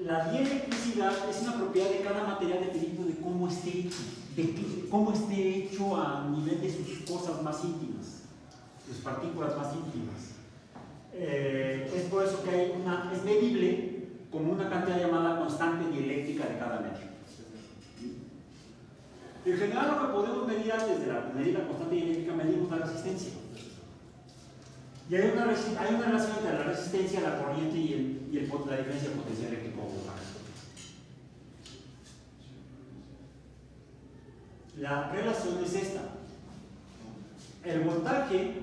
la dielectricidad es una propiedad de cada material dependiendo de cómo esté hecho, de cómo esté hecho a nivel de sus cosas más íntimas, sus partículas más íntimas. Eh, es por eso que hay una, es medible como una cantidad llamada constante dieléctrica de cada medio. En general lo que podemos medir antes de la medir la constante dieléctrica medimos la resistencia. Y hay una, hay una relación entre la resistencia, la corriente y, el, y el, la diferencia de potencial eléctrico La relación es esta. El voltaje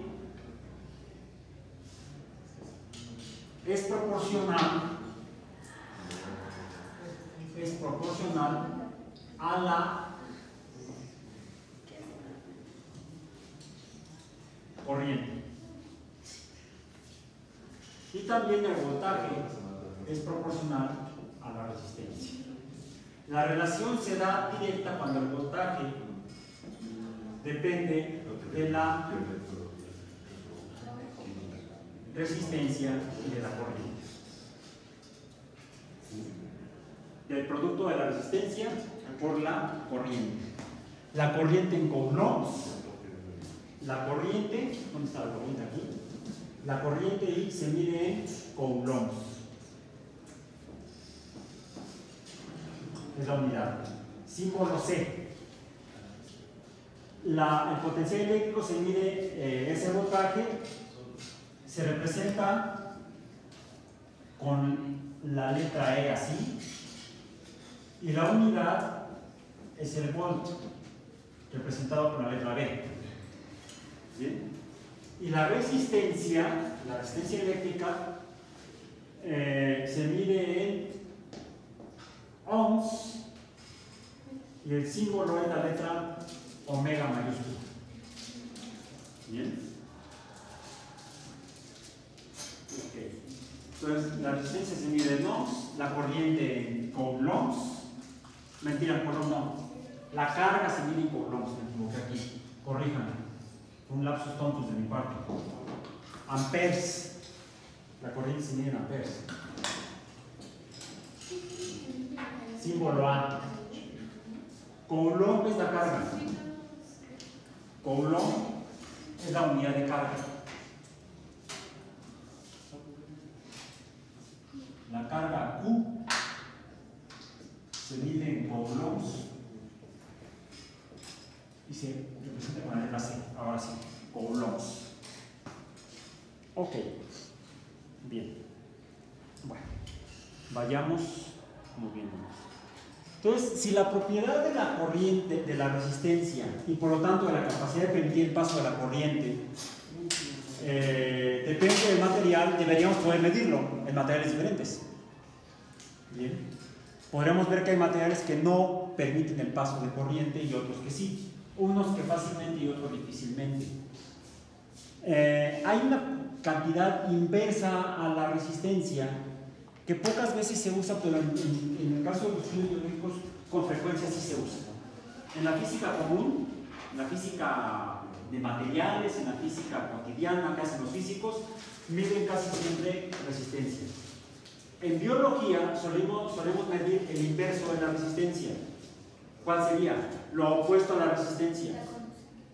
es proporcional es proporcional a la corriente. Y también el voltaje es proporcional a la resistencia. La relación se da directa cuando el voltaje depende de la resistencia de la corriente. Del producto de la resistencia por la corriente. La corriente en coulombs, la corriente, ¿dónde está la corriente aquí? La corriente I se mide en coulombs. Es la unidad. Símbolo C. El potencial eléctrico se mide, eh, ese voltaje se representa con la letra E así, y la unidad es el volt, representado con la letra B. ¿Bien? Y la resistencia, la resistencia eléctrica, eh, se mide en ohms y el símbolo es la letra omega mayúscula. ¿Bien? Entonces, la resistencia se mide en ohms, la corriente en coulombs, mentira, coulombs no, la carga se mide en coulombs, me equivoqué aquí, corríjanme un lapsus tontos de mi parte. Amperes. La corriente se mide en amperes. Símbolo A. Coulomb es la carga. Coulomb es la unidad de carga. La carga Q se mide en coulombs y se representa con la letra C. Ahora sí, coulombs. Ok, bien. Bueno, vayamos moviéndonos. Entonces, si la propiedad de la corriente, de la resistencia y por lo tanto de la capacidad de permitir el paso de la corriente eh, depende del material, deberíamos poder medirlo en materiales diferentes. Bien. Podremos ver que hay materiales que no permiten el paso de corriente y otros que sí. Unos que fácilmente y otros difícilmente. Eh, hay una cantidad inversa a la resistencia que pocas veces se usa, pero en, en- en el caso de los fluidos biológicos con frecuencia sí se usa. En la física común, en la física de materiales, en la física cotidiana que hacen los físicos, miden casi siempre resistencia. En biología solemos, solemos medir el inverso de la resistencia. ¿Cuál sería? Lo opuesto a la resistencia.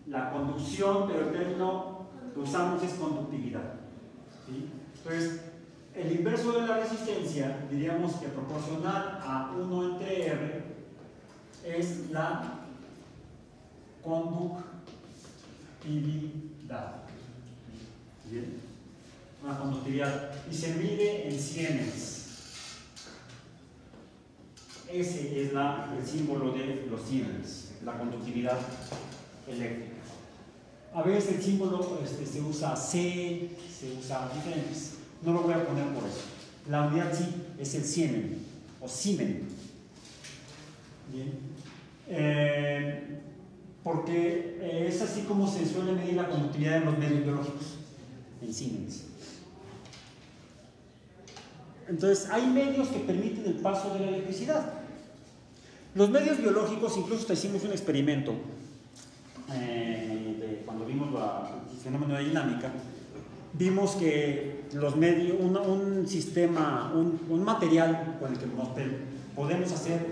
La conducción, pero el término que usamos es conductividad. ¿sí? Entonces, el inverso de la resistencia, diríamos que proporcional a 1 entre R, es la conductividad. ¿Bien? Una conductividad. Y se mide en Siemens. Ese es el símbolo de los Siemens, la conductividad eléctrica. A veces el símbolo este, se usa C, se usa diferentes. No lo voy a poner por eso. La unidad sí es el Siemens o Siemen. Bien. Eh, porque eh, es así como se suele medir la conductividad en los medios biológicos, en Siemens. Entonces, hay medios que permiten el paso de la electricidad. Los medios biológicos, incluso hicimos un experimento eh, cuando vimos la, el fenómeno de dinámica, vimos que los medios, un, sistema, un, material con el que podemos hacer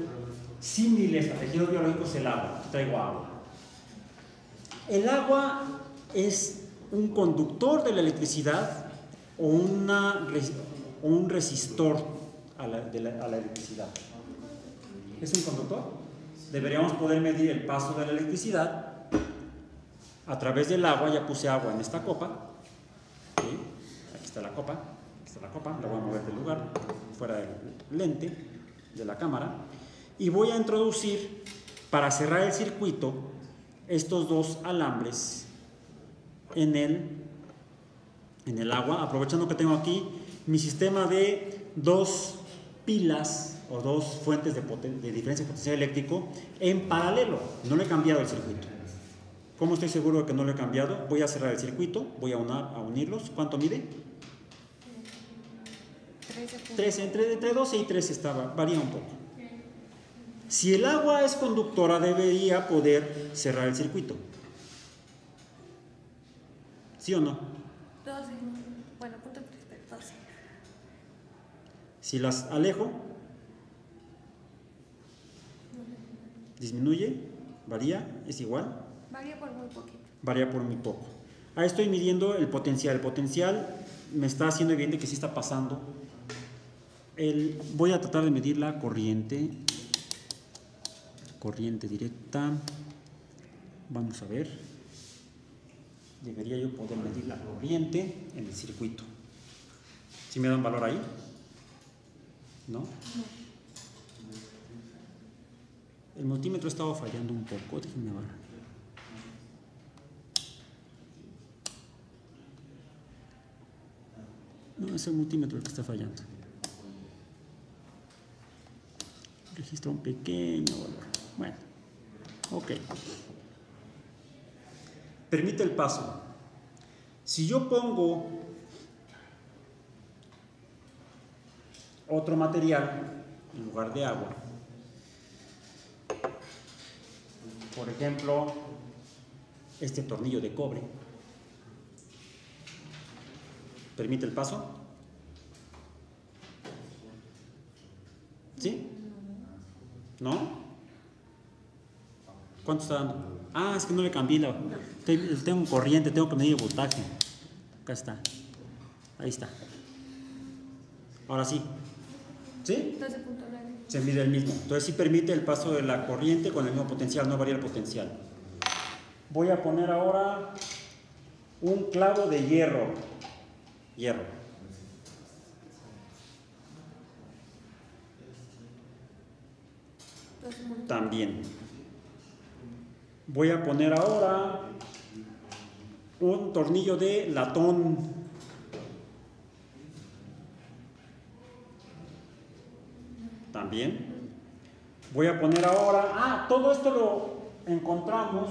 símiles a tejidos biológicos, el agua. Traigo agua. El agua es un conductor de la electricidad o, un resistor a la, electricidad. ¿Es un conductor? Deberíamos poder medir el paso de la electricidad a través del agua. Ya puse agua en esta copa. Aquí está la copa. Aquí está la copa. La voy a mover del lugar, fuera del lente de la cámara. Y voy a introducir, para cerrar el circuito, estos dos alambres en el, en el agua, aprovechando que tengo aquí mi sistema de dos pilas o dos fuentes de, de diferencia de potencial eléctrico en paralelo. No le he cambiado el circuito. ¿Cómo estoy seguro de que no lo he cambiado? Voy a cerrar el circuito, voy a, unar, a unirlos. ¿Cuánto mide? 13 puntos. 13, entre, entre 12 y 13 estaba, varía un poco. Si el agua es conductora, debería poder cerrar el circuito. ¿Sí o no? 12. Bueno, punto 3, pero 12. Si las alejo, disminuye, varía, es igual, Varía por muy poquito. varía por muy poco. Ahí estoy midiendo el potencial. El potencial me está haciendo evidente que sí está pasando. El, voy a tratar de medir la corriente. Corriente directa. Vamos a ver. Debería yo poder medir la corriente en el circuito. ¿Sí me dan valor ahí? ¿No? El multímetro estaba fallando un poco. Déjenme ver. No, es el multímetro el que está fallando. Registra un pequeño valor. Bueno, ok. Permite el paso. Si yo pongo otro material en lugar de agua, por ejemplo, este tornillo de cobre, ¿Permite el paso? ¿Sí? ¿No? ¿Cuánto está dando? Ah, es que no le cambié la... Tengo corriente, tengo que medir el voltaje. Acá está. Ahí está. Ahora sí. ¿Sí? Se mide el mismo. Entonces sí permite el paso de la corriente con el mismo potencial, no varía el potencial. Voy a poner ahora un clavo de hierro. Hierro. También. Voy a poner ahora un tornillo de latón. También. Voy a poner ahora, ah, todo esto lo encontramos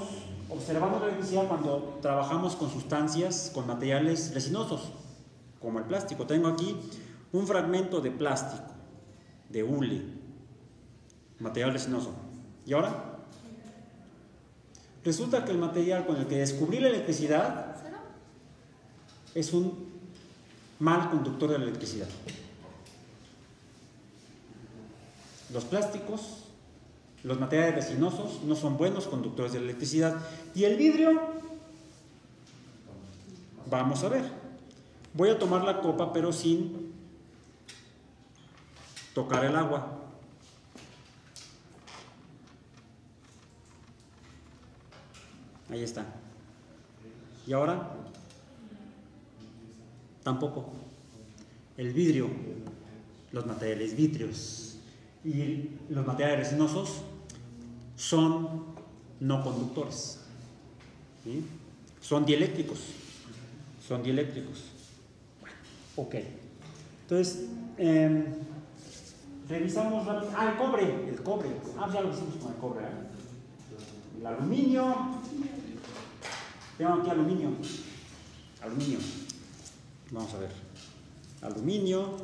observando la electricidad cuando trabajamos con sustancias, con materiales resinosos, como el plástico. Tengo aquí un fragmento de plástico, de hule, material resinoso. ¿Y ahora? Resulta que el material con el que descubrí la electricidad es un mal conductor de la electricidad. Los plásticos, los materiales resinosos no son buenos conductores de la electricidad. ¿Y el vidrio? Vamos a ver. Voy a tomar la copa pero sin tocar el agua. Ahí está. ¿Y ahora? Tampoco. El vidrio, los materiales vítreos y los materiales resinosos son no conductores. Son dieléctricos. Son dieléctricos. Ok. Entonces, em, revisamos rápido. Ah, el cobre. El cobre. Ah, ya lo hicimos con el cobre. ¿eh? El aluminio. Tengo aquí aluminio. Aluminio. Vamos a ver. Aluminio.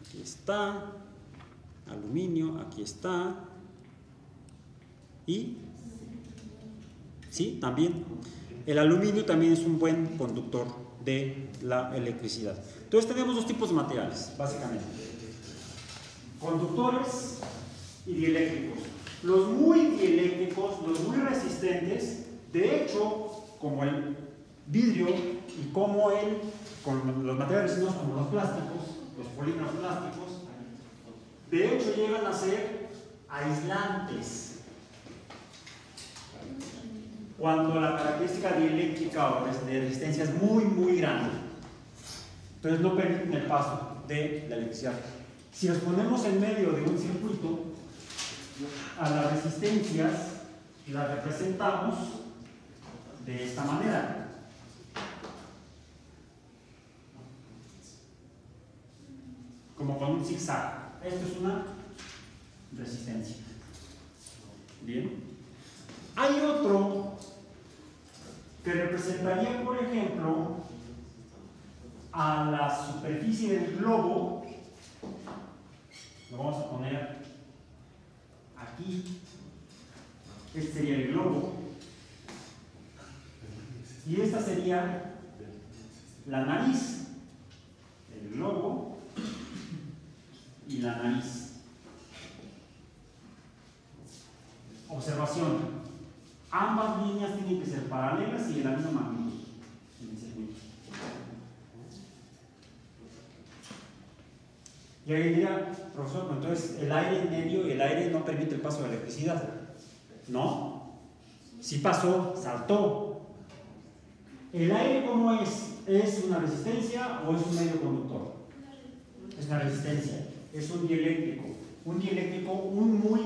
Aquí está. Aluminio, aquí está. Y. Sí, también. El aluminio también es un buen conductor de la electricidad. Entonces tenemos dos tipos de materiales, básicamente. Conductores y dieléctricos. Los muy dieléctricos, los muy resistentes, de hecho, como el vidrio y como el, con los materiales resinosos como los plásticos, los polímeros plásticos, de hecho llegan a ser aislantes. Cuando la característica dieléctrica o de resistencia es muy, muy grande. Entonces no permiten el paso de la electricidad. Si los ponemos en medio de un circuito, a las resistencias las representamos de esta manera. Como con un zigzag. Esto es una resistencia. Bien. Hay otro que representaría, por ejemplo, a la superficie del globo. Lo vamos a poner aquí. Este sería el globo. Y esta sería la nariz. El globo y la nariz. Observación. Ambas líneas tienen que ser paralelas y de la misma magnitud en el circuito. Y ahí diría, profesor, entonces el aire en medio, el aire no permite el paso de la electricidad. ¿No? Si pasó, saltó. ¿El aire cómo es? ¿Es una resistencia o es un medio conductor? Es una resistencia, es un dieléctrico. Un dieléctrico, un muy,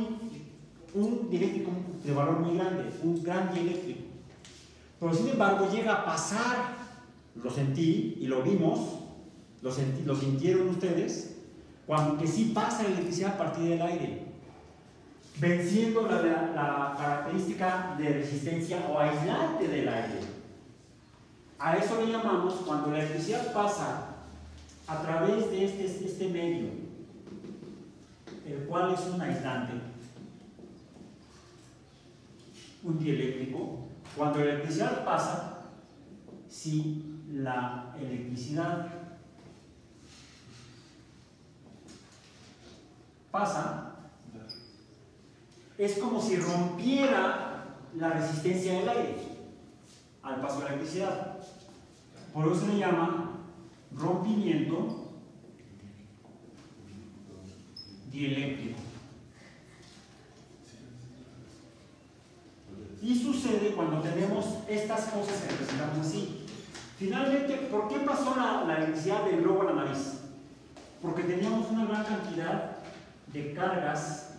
un dieléctrico de valor muy grande, un gran dieléctrico. Pero sin embargo llega a pasar, lo sentí y lo vimos, lo, sentí, lo sintieron ustedes, cuando que sí pasa la electricidad a partir del aire, venciendo la, la, característica de resistencia o aislante del aire. A eso le llamamos cuando la electricidad pasa a través de este, este medio, el cual es un aislante, un dieléctrico, cuando la electricidad pasa, si la electricidad pasa, es como si rompiera la resistencia del aire al paso de la electricidad. Por eso se le llama rompimiento dieléctrico. Y sucede cuando tenemos estas cosas que representamos así. Finalmente, ¿por qué pasó la, la electricidad del globo a la nariz? Porque teníamos una gran cantidad de cargas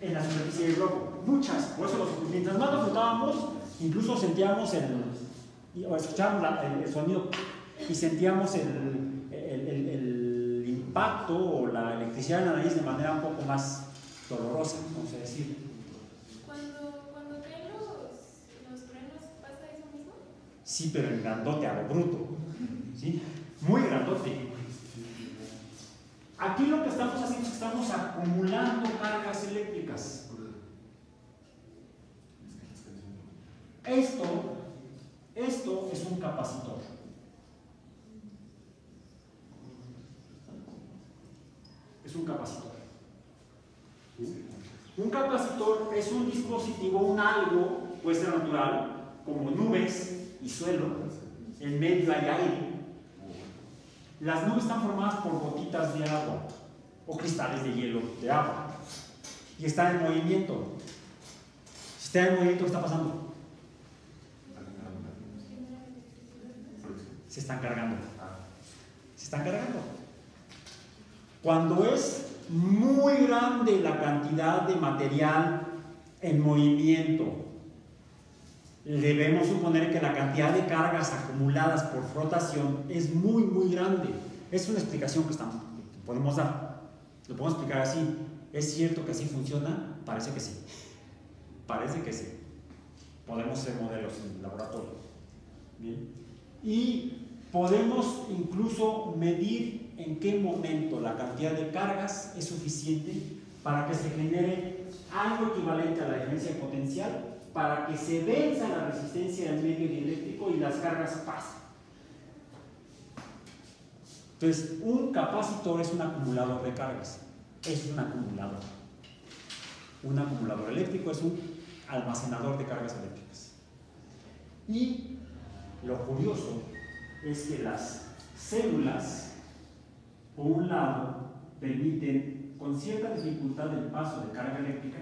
en la superficie del globo. Muchas. Por eso, los- mientras más lo flotábamos, incluso sentíamos el, o escuchábamos la- el, el sonido y sentíamos el, el- el- el impacto o la electricidad en la nariz de manera un poco más dolorosa, vamos a decir. Cuando, cuando caen los, los truenos, ¿pasa eso mismo? Sí, pero en grandote, a lo bruto. ¿Sí? Muy grandote. Aquí lo que estamos haciendo es que estamos acumulando cargas eléctricas. Esto, esto es un capacitor. Es un capacitor. Un capacitor es un dispositivo, un algo, puede ser natural, como nubes y suelo, en medio hay aire. Las nubes están formadas por gotitas de agua o cristales de hielo de agua y están en movimiento. Si está en movimiento, ¿qué está pasando? Se están cargando. Se están cargando. Cuando es muy grande la cantidad de material en movimiento, debemos suponer que la cantidad de cargas acumuladas por flotación es muy, muy grande. Es una explicación que, estamos, que podemos dar. Lo podemos explicar así. ¿Es cierto que así funciona? Parece que sí. Parece que sí. Podemos hacer modelos en el laboratorio. Bien. Y podemos incluso medir en qué momento la cantidad de cargas es suficiente para que se genere algo equivalente a la diferencia de potencial para que se venza la resistencia del medio dieléctrico y las cargas pasen. Entonces, un capacitor es un acumulador de cargas, es un acumulador. Un acumulador eléctrico es un almacenador de cargas eléctricas. Y lo curioso es que las células, por un lado, permiten con cierta dificultad el paso de carga eléctrica,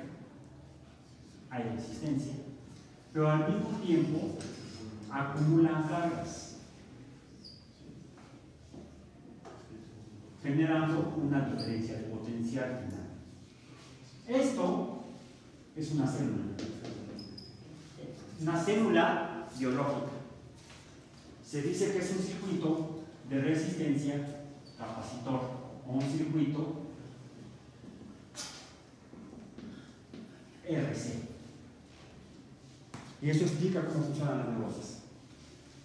hay resistencia, pero al mismo tiempo acumulan cargas, generando una diferencia de potencial final. Esto es una célula, una célula biológica. Se dice que es un circuito de resistencia capacitor o un circuito RC. Y eso explica cómo funcionan las neurosas,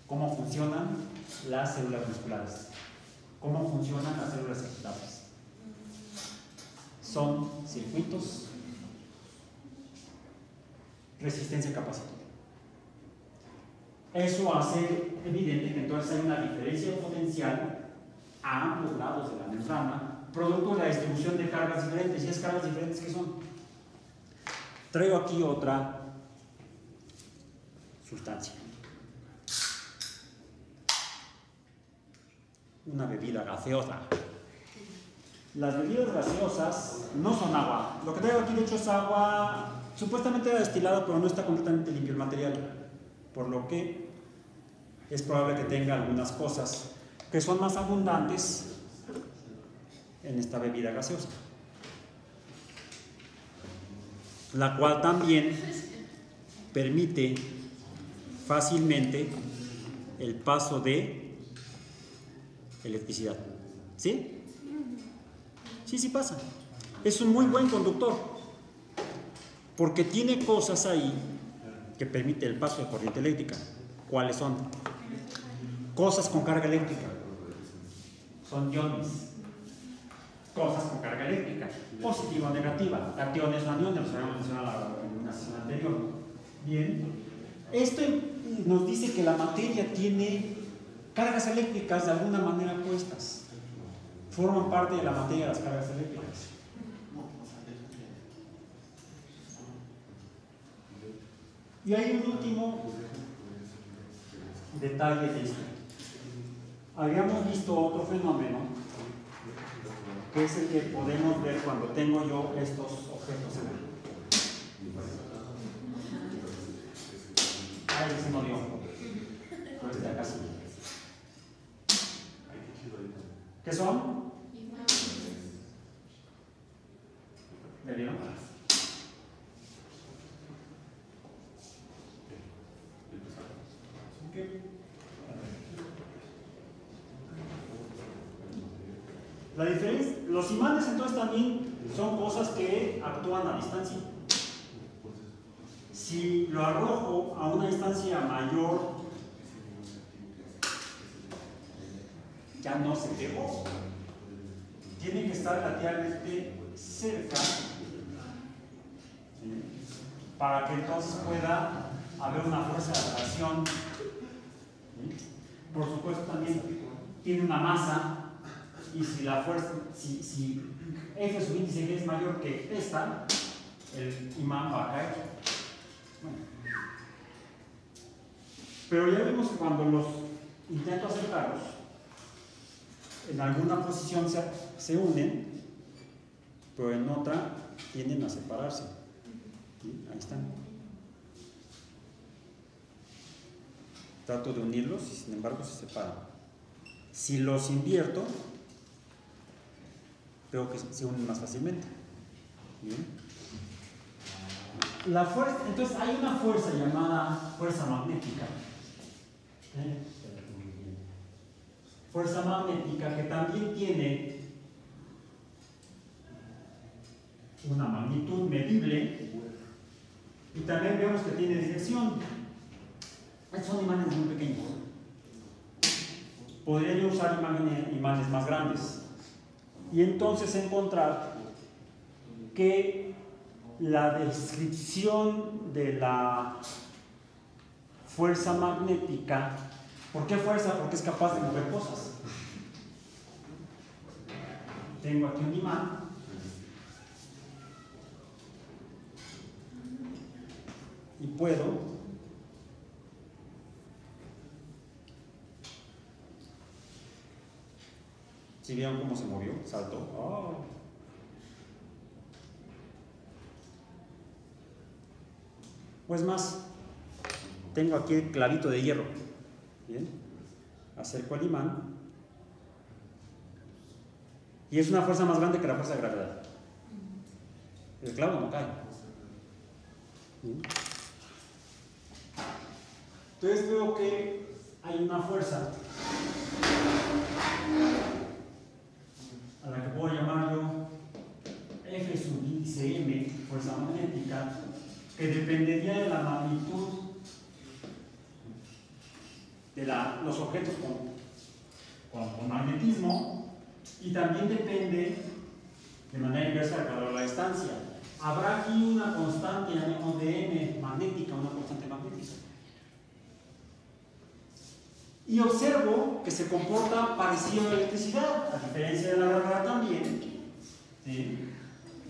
cómo funcionan las células musculares, cómo funcionan las células excitables. Son circuitos resistencia capacitor. Eso hace evidente que entonces hay una diferencia potencial a ambos lados de la membrana, producto de la distribución de cargas diferentes. ¿Y esas cargas diferentes qué son? Traigo aquí otra sustancia. Una bebida gaseosa. Las bebidas gaseosas no son agua. Lo que traigo aquí de hecho es agua, supuestamente era destilado, pero no está completamente limpio el material. Por lo que es probable que tenga algunas cosas que son más abundantes en esta bebida gaseosa. La cual también permite fácilmente el paso de electricidad. ¿Sí? Sí, sí pasa. Es un muy buen conductor. Porque tiene cosas ahí que permite el paso de corriente eléctrica. ¿Cuáles son? Cosas con carga eléctrica. Son iones. Cosas con carga eléctrica. Positiva o negativa. Cationes o aniones, los habíamos mencionado en una sesión anterior. Bien. Esto nos dice que la materia tiene cargas eléctricas de alguna manera puestas. Forman parte de la materia las cargas eléctricas. Y hay un último detalle de esto. Habíamos visto otro fenómeno, que es el que podemos ver cuando tengo yo estos objetos en el. Ahí se no dio. Sí. ¿Qué son? ¿Le vieron? La diferencia, los imanes entonces también son cosas que actúan a distancia. Si lo arrojo a una distancia mayor, ya no se pegó. Tiene que estar relativamente cerca para que entonces pueda haber una fuerza de atracción. Por supuesto también tiene una masa y si la fuerza, si, si F sub índice es mayor que esta, el imán va a caer. Bueno. Pero ya vimos que cuando los intento acercarlos, en alguna posición se, se unen, pero en otra tienden a separarse. Ahí están. Trato de unirlos y sin embargo se separan. Si los invierto, veo que se unen más fácilmente. La fuerza, entonces hay una fuerza llamada fuerza magnética. Fuerza magnética que también tiene una magnitud medible y también vemos que tiene dirección. Estos son imanes muy pequeños. Podría yo usar imanes más grandes y entonces encontrar que la descripción de la fuerza magnética, ¿por qué fuerza? Porque es capaz de mover cosas. Tengo aquí un imán. Y puedo ¿Sí vieron cómo se movió? Saltó. Oh. Pues más, tengo aquí el clavito de hierro. Bien, acerco al imán. Y es una fuerza más grande que la fuerza de gravedad. El clavo no cae. Entonces veo que hay una fuerza a la que puedo llamar yo F sub índice M, fuerza magnética, que dependería de la magnitud de los objetos con, con, magnetismo y también depende de manera inversa del calor de la distancia. Habrá aquí una constante, llamemos de M magnética, una constante magnética. Y observo que se comporta parecido a la electricidad, a diferencia de la gravedad también,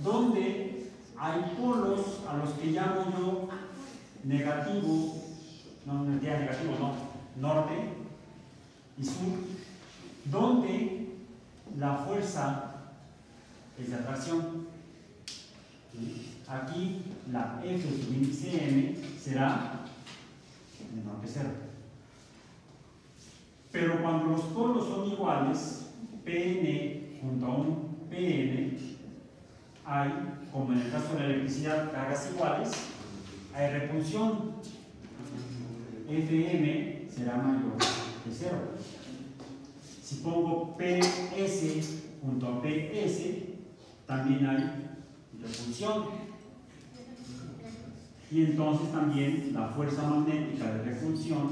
donde hay polos a los que llamo yo negativo, no, no negativo, no, norte y sur, donde la fuerza es de atracción. Aquí la F sub índice M será menor que cero. Pero cuando los polos son iguales, Pn junto a un Pn, hay, como en el caso de la electricidad, cargas iguales, hay repulsión. Fm será mayor que cero. Si pongo Ps junto a Ps, también hay repulsión. Y entonces también la fuerza magnética de repulsión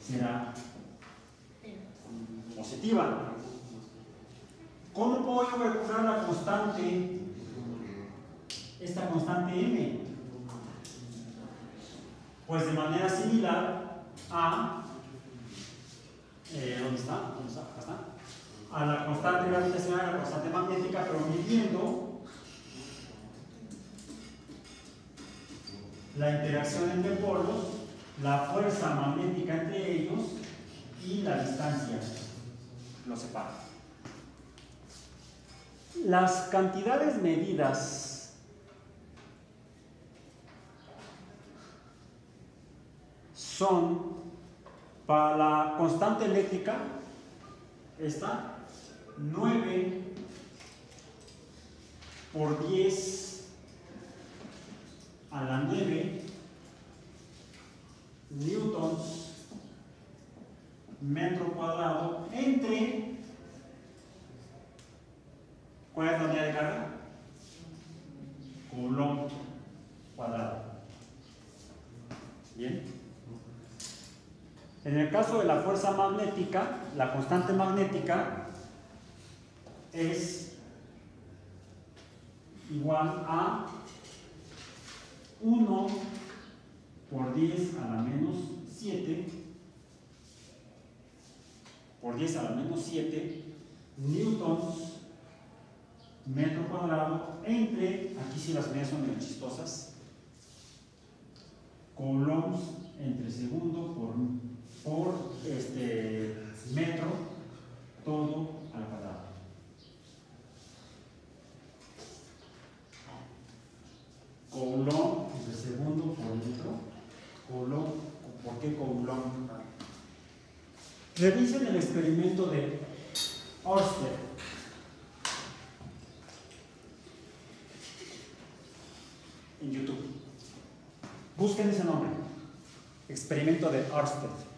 será positiva. ¿Cómo puedo yo calcular la constante, esta constante m? Pues de manera similar a, eh, ¿dónde está? ¿Dónde está? Acá está. A la constante gravitacional, a la constante magnética, pero midiendo la interacción entre polos, la fuerza magnética entre ellos y la distancia los separa. Las cantidades medidas son para la constante eléctrica esta, 9 por 10 a la 9 newtons metro cuadrado entre ¿cuál es la unidad de carga? Coulomb cuadrado. Bien. En el caso de la fuerza magnética, la constante magnética es igual a 1 por 10 a la menos 7 por 10 a la menos 7 newtons metro cuadrado entre, aquí sí las medidas son medio chistosas, coulombs entre segundo por, por este, metro, todo al cuadrado. Coulomb entre segundo por metro, Coulomb, ¿por qué Coulomb? Revisen el experimento de Ørsted. En YouTube. Busquen ese nombre. Experimento de Ørsted.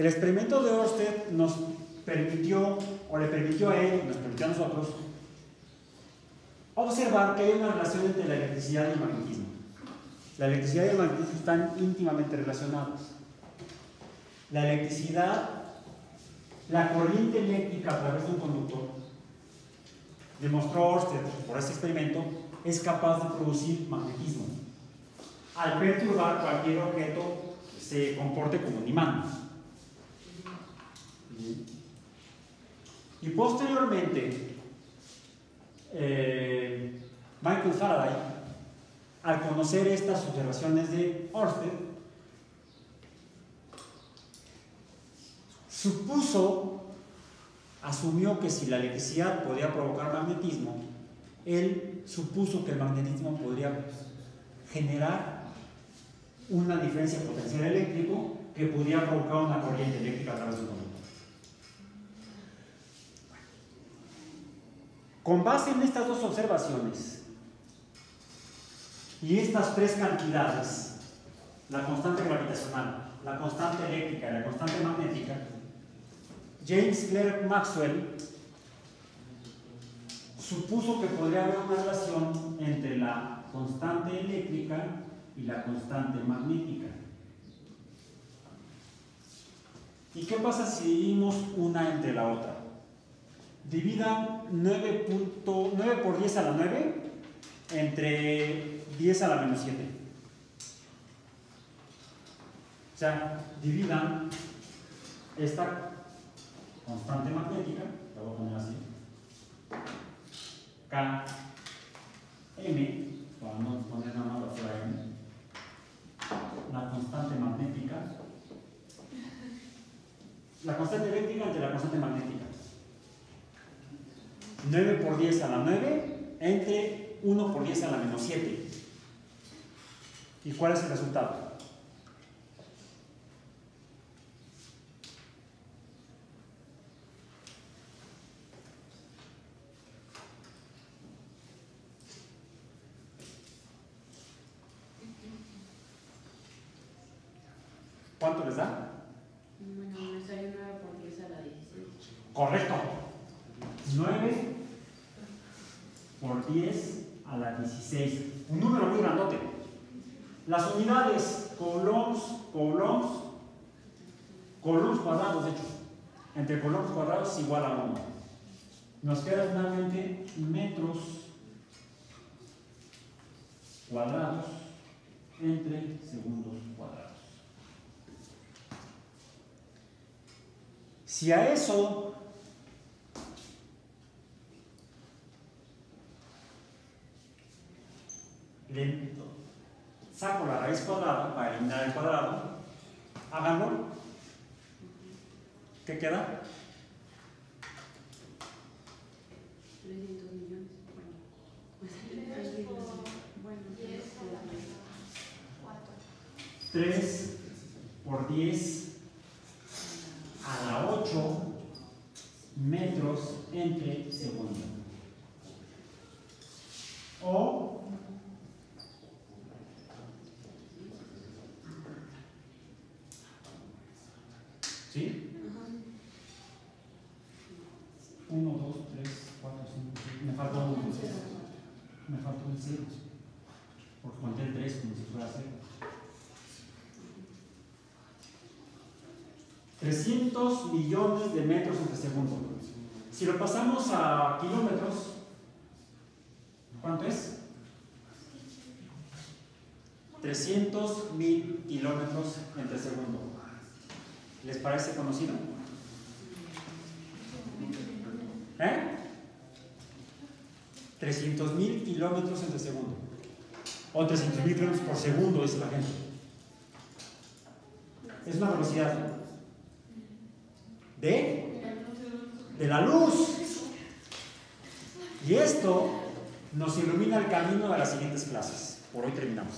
El experimento de Ørsted nos permitió, o le permitió a él, nos permitió a nosotros, observar que hay una relación entre la electricidad y el magnetismo. La electricidad y el magnetismo están íntimamente relacionados. La electricidad, la corriente eléctrica a través de un conductor, demostró Ørsted por este experimento, es capaz de producir magnetismo. Al perturbar cualquier objeto se comporte como un imán. Y posteriormente, eh, Michael Faraday, al conocer estas observaciones de Ørsted, supuso, asumió que si la electricidad podía provocar magnetismo, él supuso que el magnetismo podría generar una diferencia potencial eléctrico que pudiera provocar una corriente eléctrica a través de un conductor. Con base en estas dos observaciones y estas tres cantidades, la constante gravitacional, la constante eléctrica y la constante magnética, James Clerk Maxwell supuso que podría haber una relación entre la constante eléctrica y la constante magnética. ¿Y qué pasa si dividimos una entre la otra? Dividan 9, 9 por 10 a la 9 entre 10 a la menos 7. O sea, dividan esta constante magnética, la voy a poner así, K, M, para no poner nada más la fuera M, la constante magnética, la constante eléctrica entre la constante magnética. 9 por 10 a la 9 entre 1 por 10 a la menos 7. ¿Y cuál es el resultado? ¿Cuánto les da? Bueno, me salió 9 por 10 a la 16. Correcto. 9 por 10 a la 16. Un número muy grandote. Unidades coulombs, coulombs, coulombs cuadrados, de hecho. Entre coulombs cuadrados igual a 1. Nos queda finalmente metros cuadrados entre segundos cuadrados. Si a eso le saco la raíz cuadrada para eliminar el cuadrado, háganlo. ¿Qué queda? 300 millones. Bueno, pues 300 millones. Bueno, 10 a la pues, 4. 3 por 10 a la 8 metros entre segundo. O ¿Sí? 1, 2, 3, 4, 5, 6. Me falta uno. Me falta un 0. Porque conté el 3 como si fuera 0. 300 millones de metros entre segundo. Si lo pasamos a kilómetros, ¿cuánto es? 300 mil kilómetros entre segundo. ¿Les parece conocido? ¿Eh? 300 mil kilómetros entre segundo. O 300 mil kilómetros por segundo, dice la gente. Es una velocidad de, de la luz. Y esto nos ilumina el camino de las siguientes clases. Por hoy terminamos.